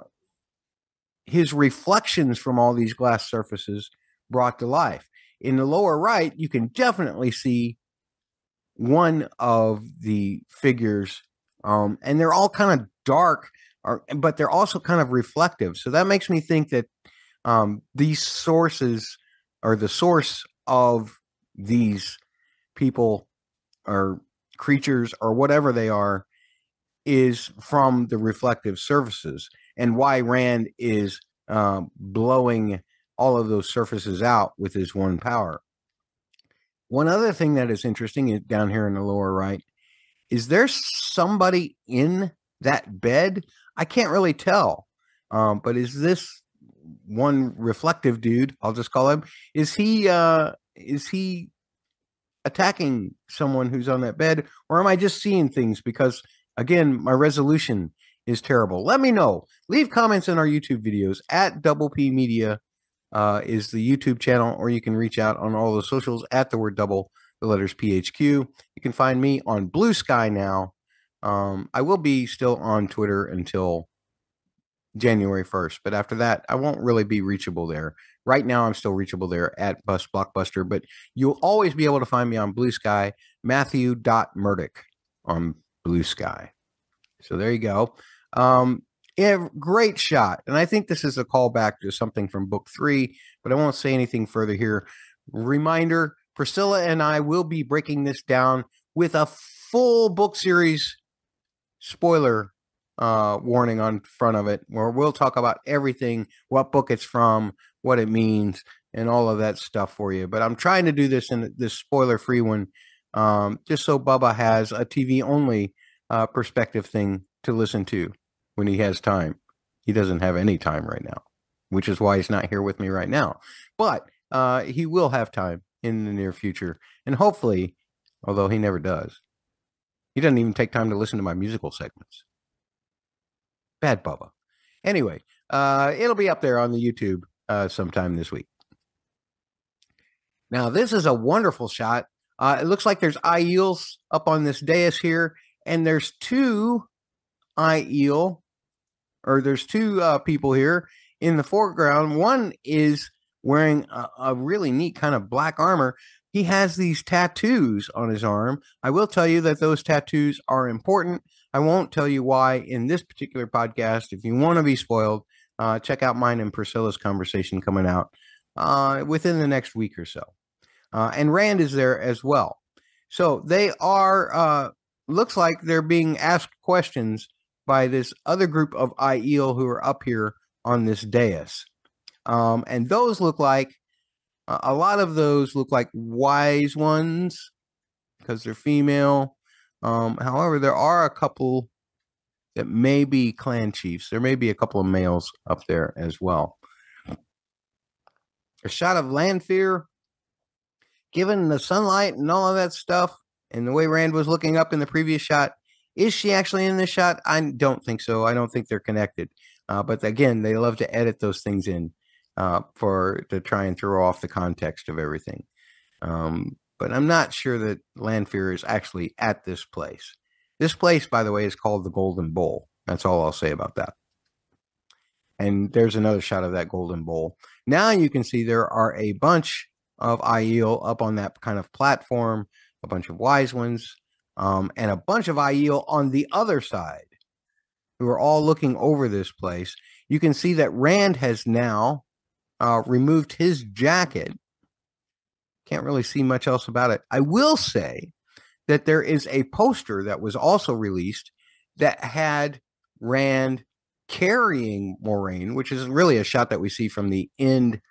his reflections from all these glass surfaces brought to life? In the lower right, you can definitely see one of the figures, um, and they're all kind of dark, or, but they're also kind of reflective. So that makes me think that um, these sources or the source of these people or creatures or whatever they are is from the reflective surfaces and why Rand is um, blowing all of those surfaces out with his one power. One other thing that is interesting is down here in the lower right is there somebody in that bed? I can't really tell. Um, but is this one reflective dude? I'll just call him. Is he uh, is he attacking someone who's on that bed, or am I just seeing things? Because again, my resolution is terrible. Let me know. Leave comments in our YouTube videos at Double P Media uh, is the YouTube channel, or you can reach out on all the socials at the word double, the letters PHQ. You can find me on Blue Sky now. Um, I will be still on Twitter until January 1st, but after that, I won't really be reachable there. Right now, I'm still reachable there at Bust Blockbuster, but you'll always be able to find me on Blue Sky, Matthew Matthew.Murdoch on Blue Sky. So there you go. Um, yeah, great shot. And I think this is a callback to something from book three, but I won't say anything further here. Reminder Priscila and I will be breaking this down with a full book series spoiler uh, warning on front of it, where we'll talk about everything, what book it's from, what it means, and all of that stuff for you. But I'm trying to do this in this spoiler free one, um, just so Bubba has a TV only uh, perspective thing to listen to when he has time. He doesn't have any time right now, which is why he's not here with me right now. But uh, he will have time in the near future. And hopefully, although he never does, he doesn't even take time to listen to my musical segments. Bad Bubba. Anyway, uh, it'll be up there on the YouTube uh, sometime this week. Now, this is a wonderful shot. Uh, it looks like there's Aiels up on this dais here, and there's two Aiel or there's two uh, people here in the foreground. One is wearing a, a, really neat kind of black armor. He has these tattoos on his arm. I will tell you that those tattoos are important. I won't tell you why in this particular podcast. If you want to be spoiled, uh, check out mine and Priscila's conversation coming out uh, within the next week or so. Uh, and Rand is there as well. So they are, uh, looks like they're being asked questions by this other group of Aiel who are up here on this dais. Um, and those look like a lot of those look like wise ones because they're female. Um, however, there are a couple that may be clan chiefs. There may be a couple of males up there as well. A shot of Lanfear, given the sunlight and all of that stuff, and the way Rand was looking up in the previous shot, is she actually in this shot? I don't think so. I don't think they're connected. Uh, but again, they love to edit those things in uh, for to try and throw off the context of everything. Um, but I'm not sure that Lanfear is actually at this place. This place, by the way, is called the Golden Bowl. That's all I'll say about that. And there's another shot of that Golden Bowl. Now you can see there are a bunch of Aiel up on that kind of platform, a bunch of wise ones, um, and a bunch of Aiel on the other side who are all looking over this place. You can see that Rand has now uh, removed his jacket. Can't really see much else about it. I will say that there is a poster that was also released that had Rand carrying Moiraine, which is really a shot that we see from the end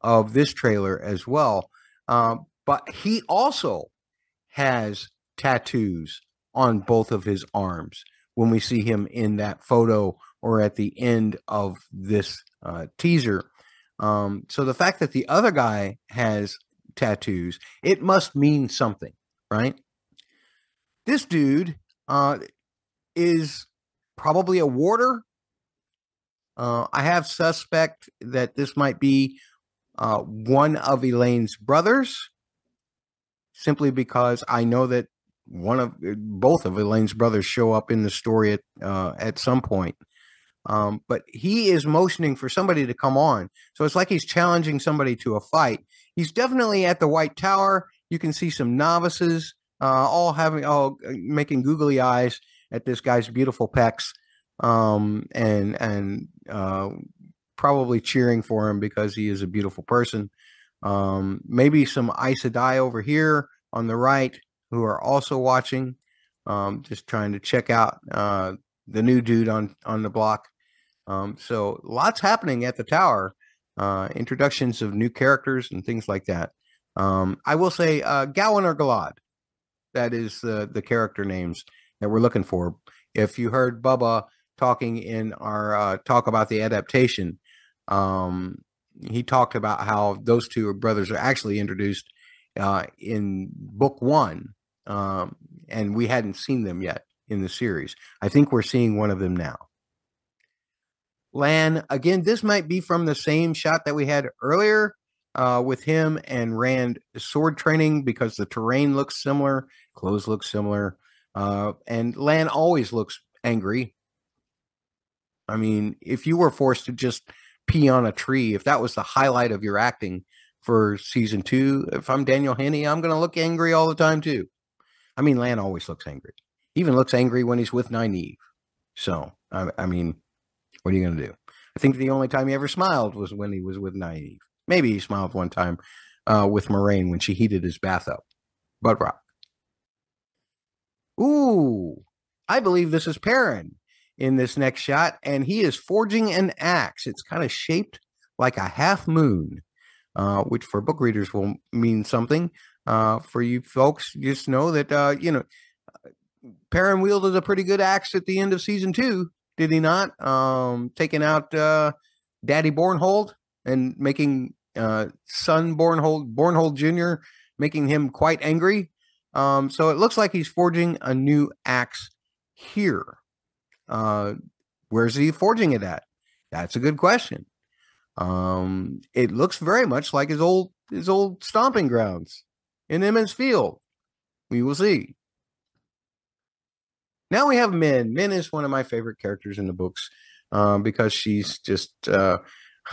of this trailer as well. Um, but he also has tattoos on both of his arms when we see him in that photo or at the end of this uh, teaser. Um, so the fact that the other guy has tattoos, it must mean something, right? This dude uh, is probably a warder. Uh, I have suspect that this might be uh, one of Elayne's brothers, simply because I know that one of uh, both of Elayne's brothers show up in the story at uh, at some point. Um, but he is motioning for somebody to come on, so it's like he's challenging somebody to a fight. He's definitely at the White Tower. You can see some novices uh, all having all uh, making googly eyes at this guy's beautiful pecs, um, and and uh, probably cheering for him because he is a beautiful person. Um, maybe some Aes Sedai over here on the right who are also watching, um, just trying to check out uh, the new dude on on the block. Um, so lots happening at the tower. Uh, introductions of new characters and things like that. Um, I will say uh, Gawyn or Galad. That is the the character names that we're looking for. If you heard Bubba talking in our uh, talk about the adaptation, um, he talked about how those two brothers are actually introduced uh, in book one, um, and we hadn't seen them yet in the series. I think we're seeing one of them now. Lan, again, this might be from the same shot that we had earlier uh, with him and Rand sword training because the terrain looks similar, clothes look similar, uh, and Lan always looks angry. I mean, if you were forced to just pee on a tree, if that was the highlight of your acting for season two, if I'm Daniel Henney, I'm going to look angry all the time too. I mean, Lan always looks angry. even looks angry when he's with Nynaeve. So, I, I mean, what are you going to do? I think the only time he ever smiled was when he was with Nynaeve. Maybe he smiled one time uh, with Moiraine when she heated his bath up. But Rock. Ooh, I believe this is Perrin in this next shot, and he is forging an axe. It's kind of shaped like a half moon, uh, which for book readers will mean something. Uh, for you folks, just know that uh, you know Perrin wielded a pretty good axe at the end of season two, did he not? Um, taking out uh, Daddy Bornhald and making uh, son Bornhald Bornhald Jr. making him quite angry. Um, so it looks like he's forging a new axe here. Uh, where's he forging it at? That's a good question. Um, it looks very much like his old his old stomping grounds in Emond's Field. We will see. Now we have Min. Min is one of my favorite characters in the books um, because she's just uh,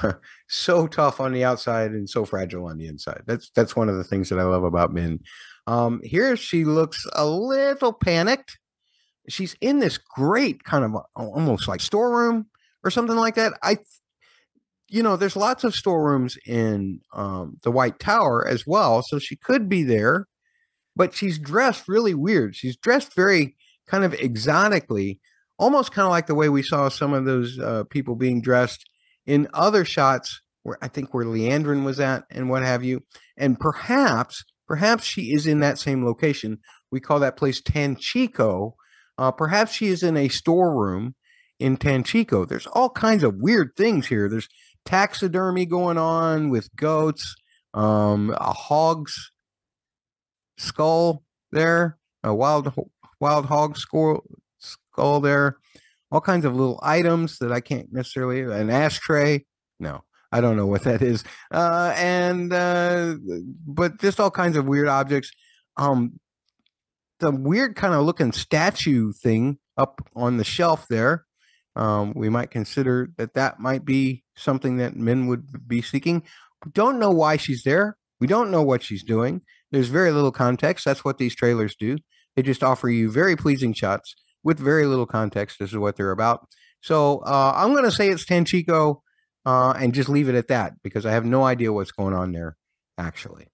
[LAUGHS] so tough on the outside and so fragile on the inside. That's that's one of the things that I love about Min. Um, here she looks a little panicked. She's in this great kind of almost like storeroom or something like that. I, you know, there's lots of storerooms in um, the White Tower as well, so she could be there, but she's dressed really weird. She's dressed very kind of exotically, almost kind of like the way we saw some of those uh, people being dressed in other shots where I think where Liandrin was at and what have you. And perhaps, perhaps she is in that same location. We call that place Tanchico. Uh, perhaps she is in a storeroom in Tanchico. There's all kinds of weird things here. There's taxidermy going on with goats, um, a hog's skull there, a wild wild hog skull, skull there all kinds of little items that I can't necessarily an ashtray. No, I don't know what that is. Uh, and uh, but just all kinds of weird objects. Um, the weird kind of looking statue thing up on the shelf there. Um, we might consider that that might be something that men would be seeking. We don't know why she's there. We don't know what she's doing. There's very little context. That's what these trailers do. They just offer you very pleasing shots with very little context as to what they're about. So uh, I'm going to say it's Tanchico uh, and just leave it at that because I have no idea what's going on there actually.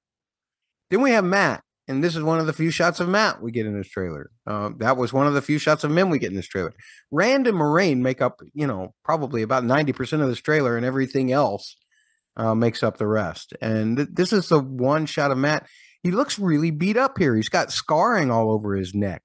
Then we have Mat. And this is one of the few shots of Mat we get in this trailer. Uh, that was one of the few shots of Min we get in this trailer. Rand and Moiraine make up, you know, probably about 90% of this trailer, and everything else uh, makes up the rest. And th- this is the one shot of Mat. He looks really beat up here. He's got scarring all over his neck.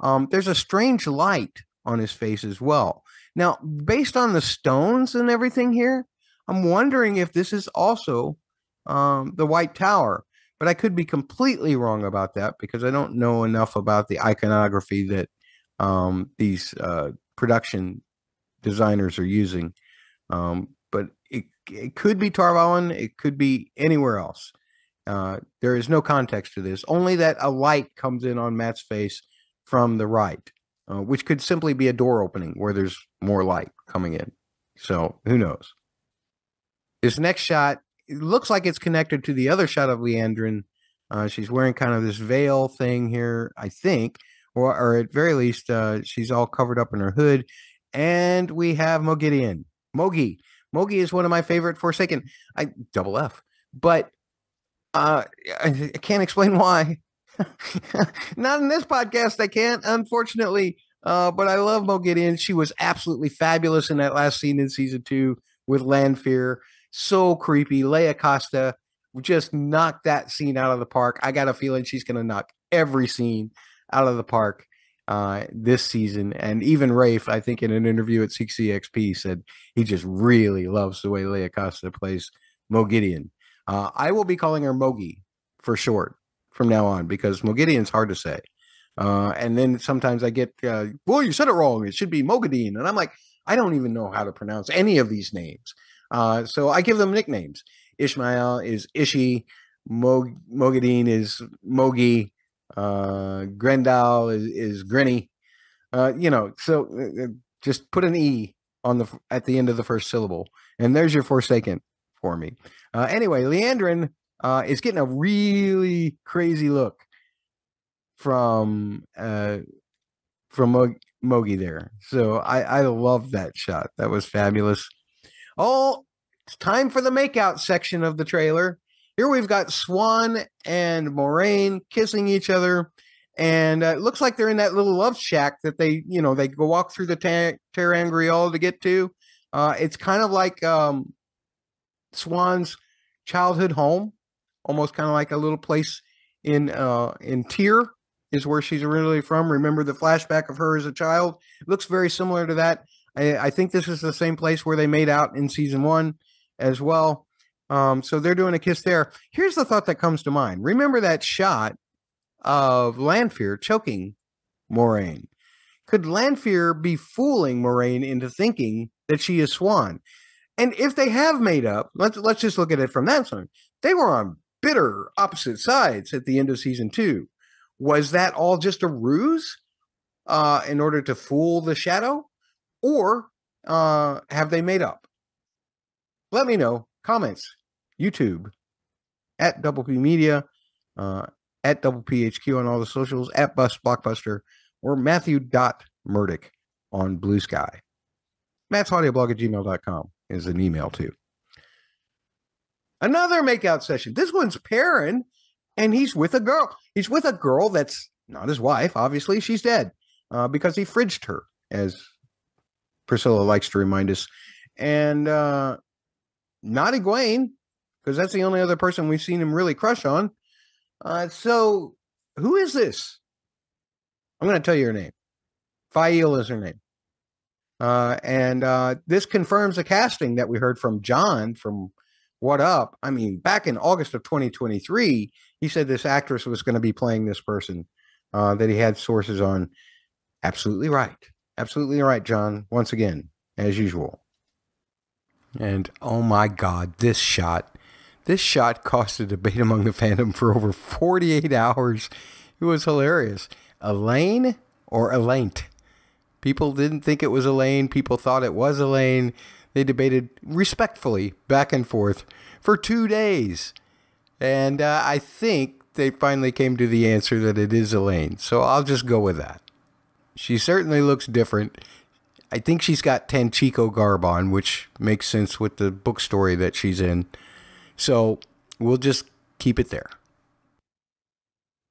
Um, there's a strange light on his face as well. Now, based on the stones and everything here, I'm wondering if this is also um, the White Tower but I could be completely wrong about that because I don't know enough about the iconography that um, these uh, production designers are using. Um, but it, it could be Tar Valon, it could be anywhere else. Uh, there is no context to this, only that a light comes in on Mat's face from the right, uh, which could simply be a door opening where there's more light coming in. So who knows? This next shot it looks like it's connected to the other shot of Liandrin. Uh, she's wearing kind of this veil thing here, I think, or, or at very least, uh, she's all covered up in her hood. And we have Moghedien. Mogi. Mogi is one of my favorite Forsaken. I double F, but uh, I, I can't explain why. [LAUGHS] Not in this podcast, I can't, unfortunately. Uh, but I love Moghedien. She was absolutely fabulous in that last scene in season two with Lanfear so creepy. Laia Costa just knocked that scene out of the park. I got a feeling she's going to knock every scene out of the park uh, this season. And even Rafe, I think, in an interview at CXP, said he just really loves the way Laia Costa plays Moghedien. Uh, I will be calling her Mogi for short from now on because Moghedien's hard to say. Uh, and then sometimes I get, uh, well, you said it wrong. It should be Mogadine. And I'm like, I don't even know how to pronounce any of these names. Uh, so I give them nicknames. Ishamael is Ishi, Mog- Moghedien is Mogi, uh, Graendal is, is Grinny. Uh, you know, so uh, uh, just put an E on the at the end of the first syllable, and there's your Forsaken for me. Uh, anyway, Liandrin uh, is getting a really crazy look from uh, from Mog- Mogi there. So I I love that shot. That was fabulous. Oh, it's time for the makeout section of the trailer. Here we've got Siuan and Moiraine kissing each other, and uh, it looks like they're in that little love shack that they, you know, they go walk through the ta- to get to. Uh, it's kind of like um, Siuan's childhood home, almost kind of like a little place in uh, in Tear is where she's originally from. Remember the flashback of her as a child? It looks very similar to that. I, I, think this is the same place where they made out in season one as well. Um, so they're doing a kiss there. Here's the thought that comes to mind. Remember that shot of Lanfear choking Moiraine? Could Lanfear be fooling Moiraine into thinking that she is Siuan? And if they have made up, let's let's just look at it from that side. They were on bitter opposite sides at the end of season two. Was that all just a ruse uh, in order to fool the shadow? Or uh, have they made up? Let me know. Comments, YouTube, at Double P Media, uh, at Double PHQ on all the socials, at Bust Blockbuster, or Matthew dot Murdoch on Blue Sky. Matt's audioblog at gmail.com is an email too. Another makeout session. This one's Perrin, and he's with a girl. He's with a girl that's not his wife. Obviously, she's dead uh, because he fridged her, as Priscila likes to remind us. And uh, not Egwene, because that's the only other person we've seen him really crush on. Uh, so, who is this? I'm going to tell you her name. Faile is her name. Uh, and uh, this confirms the casting that we heard from John from What Up. I mean, back in August of 2023, he said this actress was going to be playing this person uh, that he had sources on. Absolutely right. Absolutely right, John. Once again, as usual. And oh my God, this shot. This shot caused a debate among the fandom for over 48 hours. It was hilarious. Elayne or Elaint? People didn't think it was Elayne. People thought it was Elayne. They debated respectfully back and forth for two days. And uh, I think they finally came to the answer that it is Elayne. So I'll just go with that. She certainly looks different. I think she's got Tanchico garb on, which makes sense with the book story that she's in. So we'll just keep it there.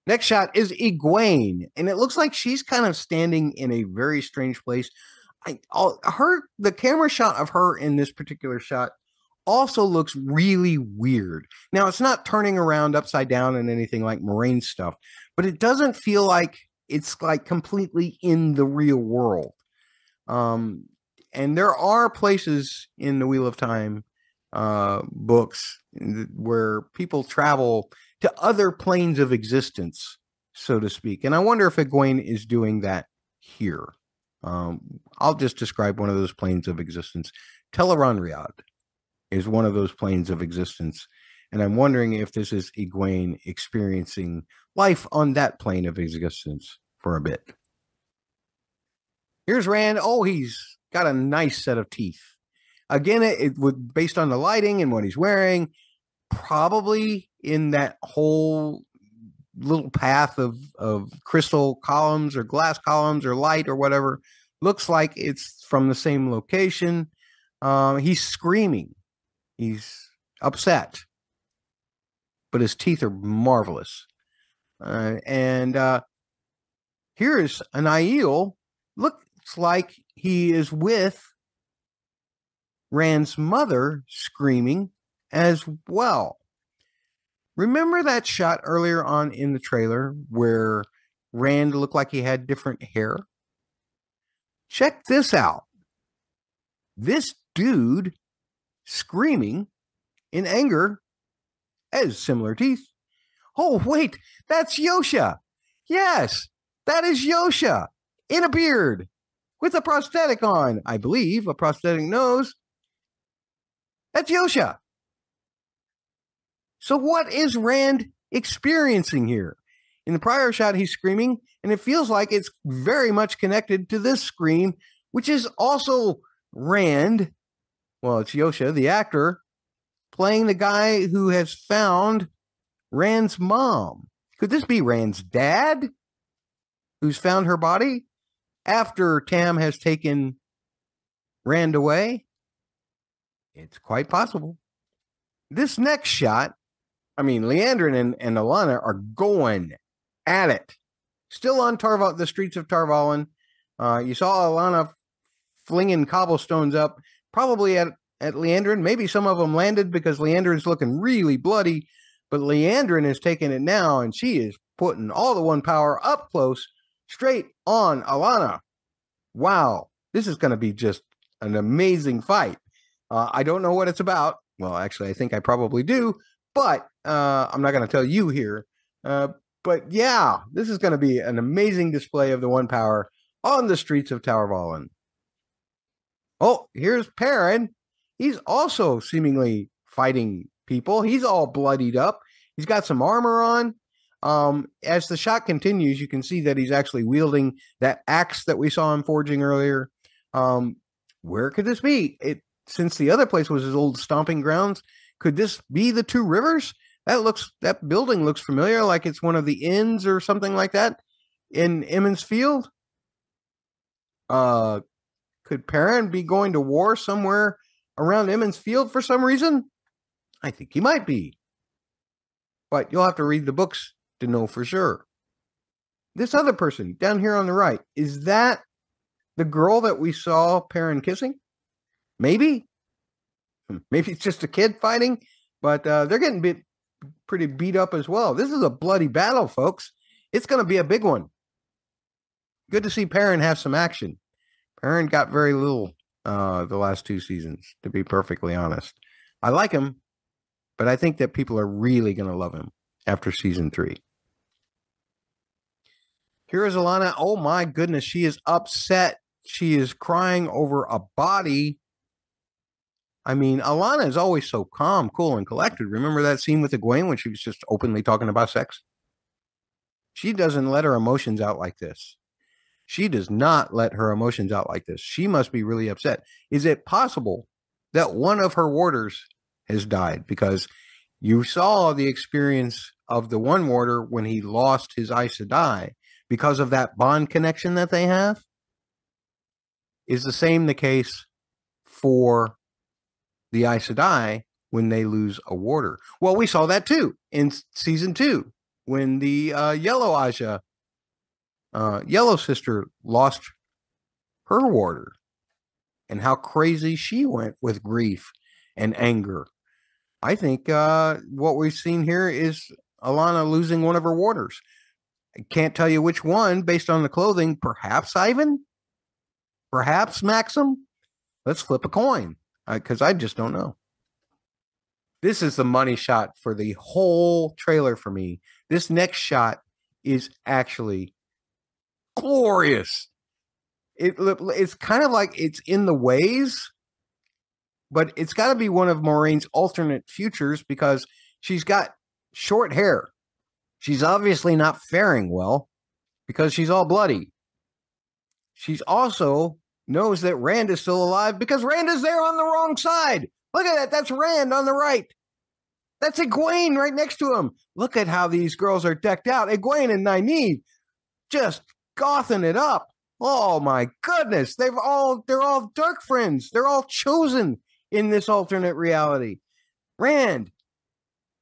Next shot is Egwene, and it looks like she's kind of standing in a very strange place. I I'll, her the camera shot of her in this particular shot also looks really weird. Now it's not turning around upside down and anything like Moiraine stuff, but it doesn't feel like it's like completely in the real world. Um, and there are places in the Wheel of Time uh, books where people travel to other planes of existence, so to speak. And I wonder if Egwene is doing that here. Um, I'll just describe one of those planes of existence. Tel'aran'rhiod is one of those planes of existence. And I'm wondering if this is Egwene experiencing life on that plane of existence for a bit. Here's Rand. Oh, he's got a nice set of teeth. Again, it, it would based on the lighting and what he's wearing, probably in that whole little path of of crystal columns or glass columns or light or whatever looks like it's from the same location um, he's screaming he's upset but his teeth are marvelous uh, and uh, here's an Aiel looks like he is with Rand's mother screaming as well. Remember that shot earlier on in the trailer where Rand looked like he had different hair? Check this out. This dude screaming in anger has similar teeth. Oh, wait, that's Josha. Yes, that is Josha in a beard with a prosthetic on, I believe, a prosthetic nose. That's Josha. So, what is Rand experiencing here? In the prior shot, he's screaming, and it feels like it's very much connected to this scream, which is also Rand. Well, it's Josha, the actor, playing the guy who has found Rand's mom. Could this be Rand's dad who's found her body after Tam has taken Rand away? It's quite possible. This next shot I mean, Liandrin and, and Alanna are going at it. Still on Tarval, the streets of Tar Valon. Uh, you saw Alanna flinging cobblestones up, probably at, at Liandrin. Maybe some of them landed because Liandrin's looking really bloody, but Liandrin is taking it now, and she is putting all the one power up close, straight on Alanna. Wow, this is going to be just an amazing fight. Uh, I don't know what it's about. Well, actually, I think I probably do, but uh, I'm not going to tell you here. Uh, but yeah, this is going to be an amazing display of the One Power on the streets of Tar Valon. Oh, here's Perrin. He's also seemingly fighting people. He's all bloodied up. He's got some armor on. Um, as the shot continues, you can see that he's actually wielding that axe that we saw him forging earlier. Um, where could this be? It since the other place was his old stomping grounds. Could this be the two rivers? That looks that building looks familiar, like it's one of the inns or something like that in Emond's Field. Uh, could Perrin be going to war somewhere around Emond's Field for some reason? I think he might be. But you'll have to read the books to know for sure. This other person down here on the right, is that the girl that we saw Perrin kissing? Maybe. Hmm, maybe it's just a kid fighting, but uh, they're getting bit, pretty beat up as well. This is a bloody battle, folks. It's going to be a big one. Good to see Perrin have some action. Perrin got very little uh, the last two seasons, to be perfectly honest. I like him, but I think that people are really going to love him after season three. Here is Alanna. Oh my goodness, she is upset. She is crying over a body I mean, Alanna is always so calm, cool, and collected. Remember that scene with Egwene when she was just openly talking about sex? She doesn't let her emotions out like this. She does not let her emotions out like this. She must be really upset. Is it possible that one of her warders has died? Because you saw the experience of the one warder when he lost his Aes Sedai because of that bond connection that they have. Is the same the case for the Aes Sedai when they lose a warder. Well, we saw that too in season two when the uh, yellow Ajah, uh, yellow sister lost her warder and how crazy she went with grief and anger. I think uh, what we've seen here is Alanna losing one of her warders. I can't tell you which one based on the clothing. Perhaps Ihvon? Perhaps Maksim? Let's flip a coin because I just don't know. This is the money shot for the whole trailer for me. This next shot is actually glorious. It it's kind of like it's in the ways, but it's got to be one of Moiraine's alternate futures because she's got short hair. She's obviously not faring well because she's all bloody. She's also knows that Rand is still alive because Rand is there on the wrong side. Look at that. That's Rand on the right. That's Egwene right next to him. Look at how these girls are decked out. Egwene and Nynaeve just gothing it up. Oh my goodness. They've all they're all dark friends. They're all chosen in this alternate reality. Rand,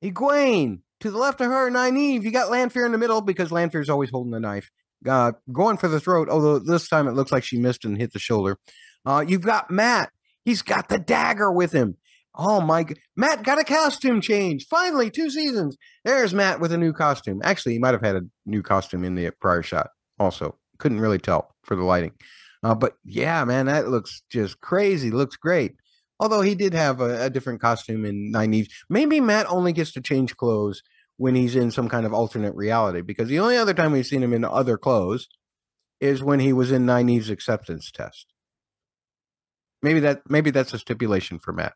Egwene, to the left of her, Nynaeve. You got Lanfear in the middle because Lanfear's always holding the knife. Uh, going for the throat, although this time it looks like she missed and hit the shoulder. Uh, you've got Mat. He's got the dagger with him. Oh my! Mat got a costume change. Finally, two seasons. There's Mat with a new costume. Actually, he might have had a new costume in the prior shot. Also, couldn't really tell for the lighting. Uh, but yeah, man, that looks just crazy. Looks great. Although he did have a, a different costume in Nynaeve. Maybe Mat only gets to change clothes when he's in some kind of alternate reality because the only other time we've seen him in other clothes is when he was in Nynaeve's acceptance test. Maybe that maybe that's a stipulation for Mat.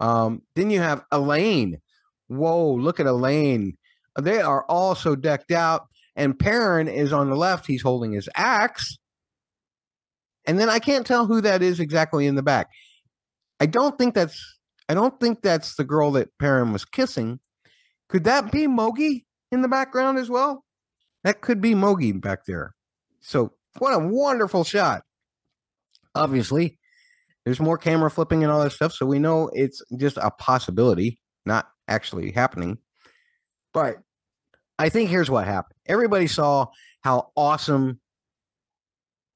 Um, then you have Elayne. Whoa, look at Elayne. They are all so decked out. And Perrin is on the left. He's holding his axe. And then I can't tell who that is exactly in the back. I don't think that's I don't think that's the girl that Perrin was kissing. Could that be Mogi in the background as well? That could be Mogi back there. So what a wonderful shot. Obviously, there's more camera flipping and all that stuff, so we know it's just a possibility, not actually happening. But I think here's what happened. Everybody saw how awesome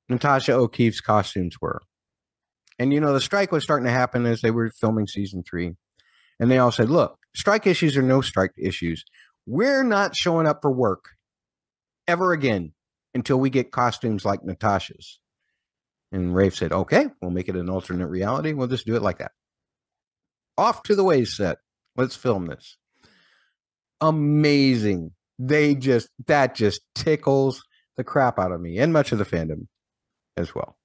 Natasha O'Keeffe's costumes were. And you know, the strike was starting to happen as they were filming season three. And they all said, look, strike issues are no strike issues. We're not showing up for work ever again until we get costumes like Natasha's. And Rafe said, okay, we'll make it an alternate reality. We'll just do it like that. Off to the ways set. Let's film this. Amazing. They just, that just tickles the crap out of me and much of the fandom as well.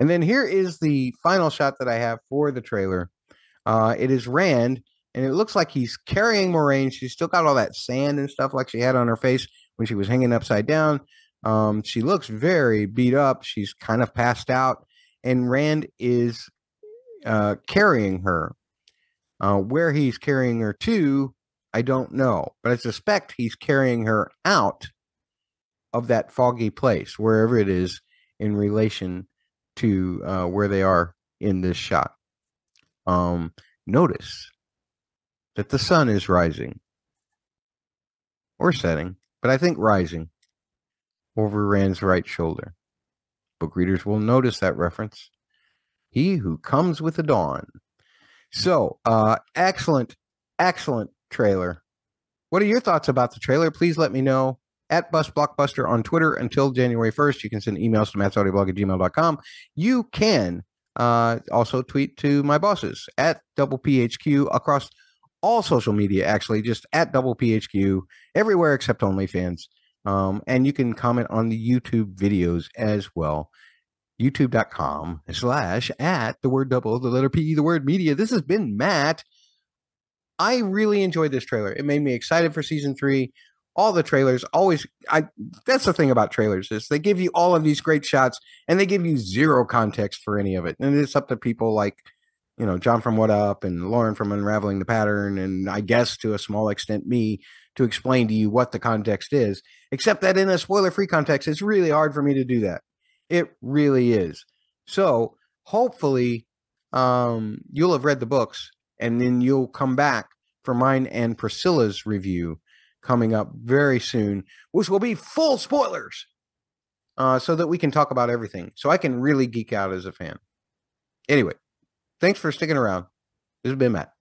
And then here is the final shot that I have for the trailer. Uh, it is Rand, and it looks like he's carrying Moiraine. She's still got all that sand and stuff like she had on her face when she was hanging upside down. Um, she looks very beat up. She's kind of passed out, and Rand is uh, carrying her. Uh, where he's carrying her to, I don't know, but I suspect he's carrying her out of that foggy place, wherever it is in relation to uh, where they are in this shot. Um, notice that the sun is rising or setting, but I think rising over Rand's right shoulder. Book readers will notice that reference. He who comes with the dawn. So, uh, excellent, excellent trailer. What are your thoughts about the trailer? Please let me know at Bust Blockbuster on Twitter until January 1st. You can send emails to mattsaudioblog at gmail.com. You can uh, also tweet to my bosses at double PHQ across all social media, actually, just at double PHQ everywhere except OnlyFans. Um, and you can comment on the YouTube videos as well. YouTube.com slash at the word double, the letter P, the word media. This has been Matt. I really enjoyed this trailer. It made me excited for season three. All the trailers always I that's the thing about trailers is they give you all of these great shots and they give you zero context for any of it. And it's up to people like you know, John from What Up and Lauren from Unraveling the Pattern, and I guess to a small extent me to explain to you what the context is. Except that in a spoiler free context, it's really hard for me to do that. It really is. So hopefully, um, you'll have read the books and then you'll come back for mine and Priscila's review coming up very soon, which will be full spoilers, uh, so that we can talk about everything. So I can really geek out as a fan. Anyway, thanks for sticking around. This has been Matt.